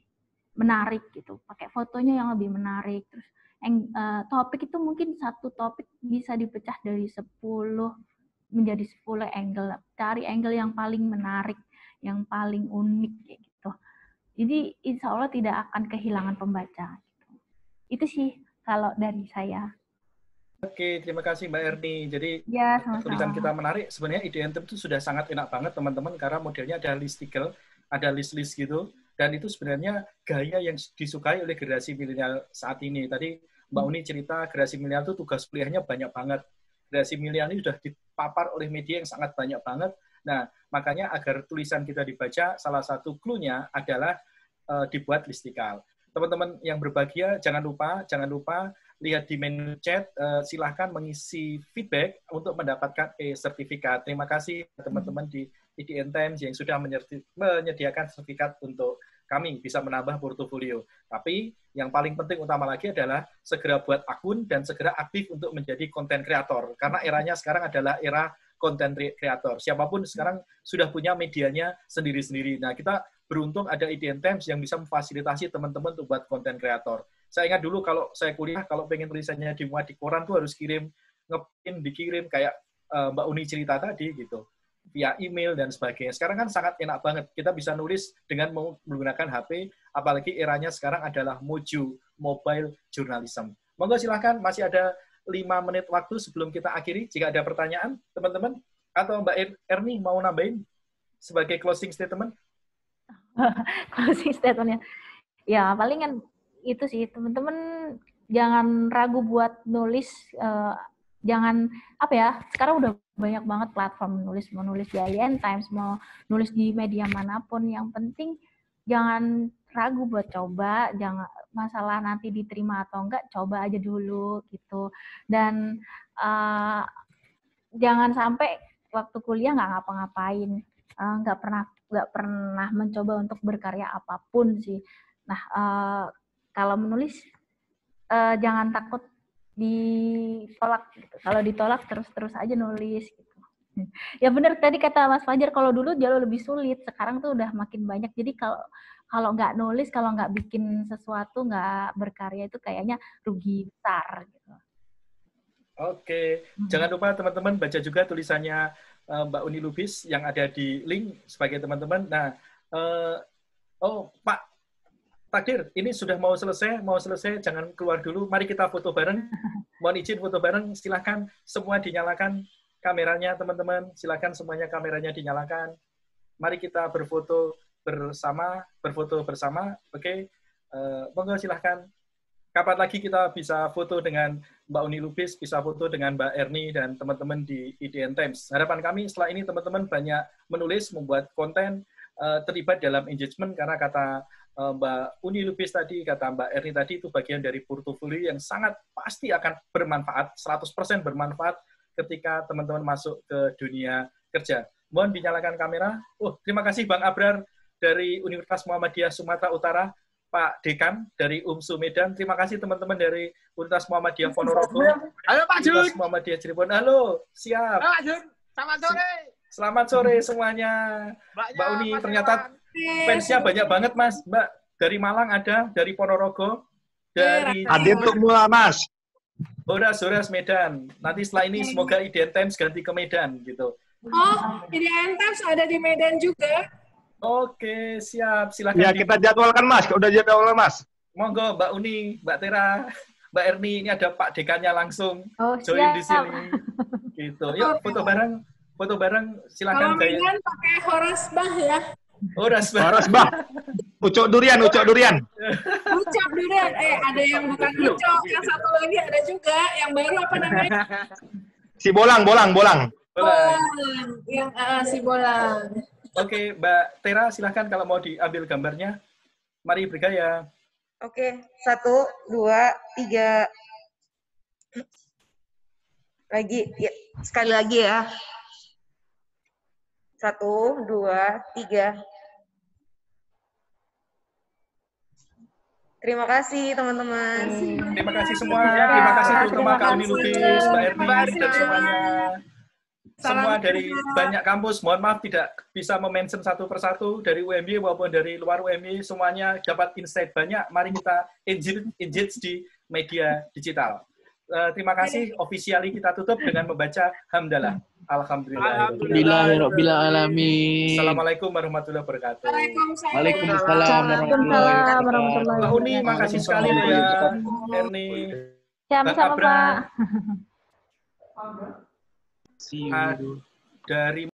menarik gitu, pakai fotonya yang lebih menarik, terus uh, topik itu mungkin satu topik bisa dipecah dari 10 menjadi 10 angle, cari angle yang paling menarik, yang paling unik gitu. Jadi insya Allah tidak akan kehilangan pembaca. Itu sih kalau dari saya. Oke, terima kasih Mbak Erni. Jadi ya, tulisan kita menarik. Sebenarnya IDNTM itu sudah sangat enak banget teman-teman karena modelnya ada listicle, ada list-list gitu. Dan itu sebenarnya gaya yang disukai oleh generasi milenial saat ini. Tadi Mbak Uni cerita generasi milenial itu tugas kuliahnya banyak banget. Generasi milenial ini sudah dipapar oleh media yang sangat banyak banget. Nah, makanya agar tulisan kita dibaca, salah satu clue-nya adalah uh, dibuat listikal. Teman-teman yang berbahagia, jangan lupa, jangan lupa lihat di menu chat, uh, silahkan mengisi feedback untuk mendapatkan e-sertifikat. Terima kasih teman-teman di IDN Times yang sudah menyediakan sertifikat untuk kami bisa menambah portofolio. Tapi yang paling penting utama lagi adalah segera buat akun dan segera aktif untuk menjadi konten kreator. Karena eranya sekarang adalah era konten kreator. Siapa pun sekarang sudah punya medianya sendiri-sendiri. Nah, kita beruntung ada IDN Times yang bisa memfasilitasi teman-teman untuk buat konten kreator. Saya ingat dulu kalau saya kuliah, kalau pengen tulisannya dimuat di koran tuh harus kirim, ngepin, dikirim kayak uh, Mbak Uni cerita tadi gitu via email dan sebagainya. Sekarang kan sangat enak banget. Kita bisa nulis dengan menggunakan HP, apalagi eranya sekarang adalah Moju, Mobile Journalism. Monggo silahkan, masih ada lima menit waktu sebelum kita akhiri. Jika ada pertanyaan, teman-teman, atau Mbak Erni mau nambahin sebagai closing statement? closing statementnya ya paling kan itu sih teman-teman jangan ragu buat nulis uh, jangan apa ya sekarang udah banyak banget platform nulis mau nulis di Alien Times mau nulis di media mana pun yang penting jangan ragu buat coba jangan masalah nanti diterima atau enggak coba aja dulu gitu dan uh, jangan sampai waktu kuliah nggak ngapa-ngapain uh, nggak pernah nggak pernah mencoba untuk berkarya apa pun sih. Nah, uh, kalau menulis uh, jangan takut ditolak. Gitu. Kalau ditolak terus-terus aja nulis. Gitu. Ya benar tadi kata Mas Fajar kalau dulu jauh lebih sulit. Sekarang tuh udah makin banyak. Jadi kalau kalau nggak nulis, kalau nggak bikin sesuatu, nggak berkarya itu kayaknya rugi besar. Gitu. Oke, hmm. jangan lupa teman-teman baca juga tulisannya uh, Mbak Uni Lubis yang ada di link sebagai teman-teman. Nah, uh, oh Pak Takdir, ini sudah mau selesai, mau selesai, jangan keluar dulu. Mari kita foto bareng. Mohon izin foto bareng, silahkan semua dinyalakan kameranya teman-teman. Silahkan semuanya kameranya dinyalakan. Mari kita berfoto bersama, berfoto bersama. Oke, okay? uh, monggo silahkan kapan lagi kita bisa foto dengan Mbak Uni Lubis, bisa foto dengan Mbak Erni dan teman-teman di IDN Times. Harapan kami setelah ini teman-teman banyak menulis, membuat konten, uh, terlibat dalam engagement karena kata Mbak Uni Lubis tadi, kata Mbak Erni tadi itu bagian dari portofolio yang sangat pasti akan bermanfaat, 100% bermanfaat ketika teman-teman masuk ke dunia kerja. Mohon dinyalakan kamera. Oh, terima kasih Bang Abrar dari Universitas Muhammadiyah Sumatera Utara Pak Dekan dari UMSU Medan. Terima kasih teman-teman dari Universitas Muhammadiyah Ponorogo. Halo Pak Jun. Universitas Muhammadiyah Cirebon. Halo, siap. Halo Pak Jun. Selamat sore. Selamat sore semuanya. Mbaknya, Mbak Uni, ternyata fansnya banyak banget Mas. Mbak, dari Malang ada, dari Ponorogo, dari... Adit untuk mula Mas. Horas, Horas, Medan. Nanti setelah ini semoga IDN Times ganti ke Medan gitu. Oh, IDN Times ada di Medan juga. Oke, siap. Silakan. Ya, kita jadwalkan, Mas. Udah jadwal, Mas. Monggo, Mbak Uni, Mbak Tera, Mbak Erni, ini ada Pak Dekannya langsung oh, join siap. di sini. Gitu. Yuk, foto bareng. foto bareng Kalau silakan gaya. Medan pakai Horasbah ya. Oh, Rasbah. Horas bah. Ucok durian, ucok durian. Ucap durian. Eh, ada yang bukan ucap. Yang satu lagi ada juga. Yang baru apa namanya? Si bolang, bolang, bolang. Bolang. Yang ah, si bolang. Oke, Mbak Tera, silahkan kalau mau diambil gambarnya. Mari bergaya. Oke, satu, dua, tiga. Lagi, ya, sekali lagi ya. Satu, dua, tiga. Terima kasih teman-teman. Terima kasih semua. Terima kasih terutama Kak Uni Lubis, Mbak Erni, dan semuanya. Semua dari banyak kampus. Mohon maaf tidak bisa memention satu persatu dari UMY maupun dari luar UMY. Semuanya dapat insight banyak. Mari kita engage, engage di media digital. Eh, terima kasih. Officially kita tutup dengan membaca Hamdalah. Alhamdulillah. Alhamdulillahirabbil alamin. Assalamualaikum warahmatullahi wabarakatuh. Waalaikumsalam. Waalaikumsalam warahmatullahi wabarakatuh. Mbak Uni, makasih sekali ya. Erni, Sama-sama, Abra. Pak. Dari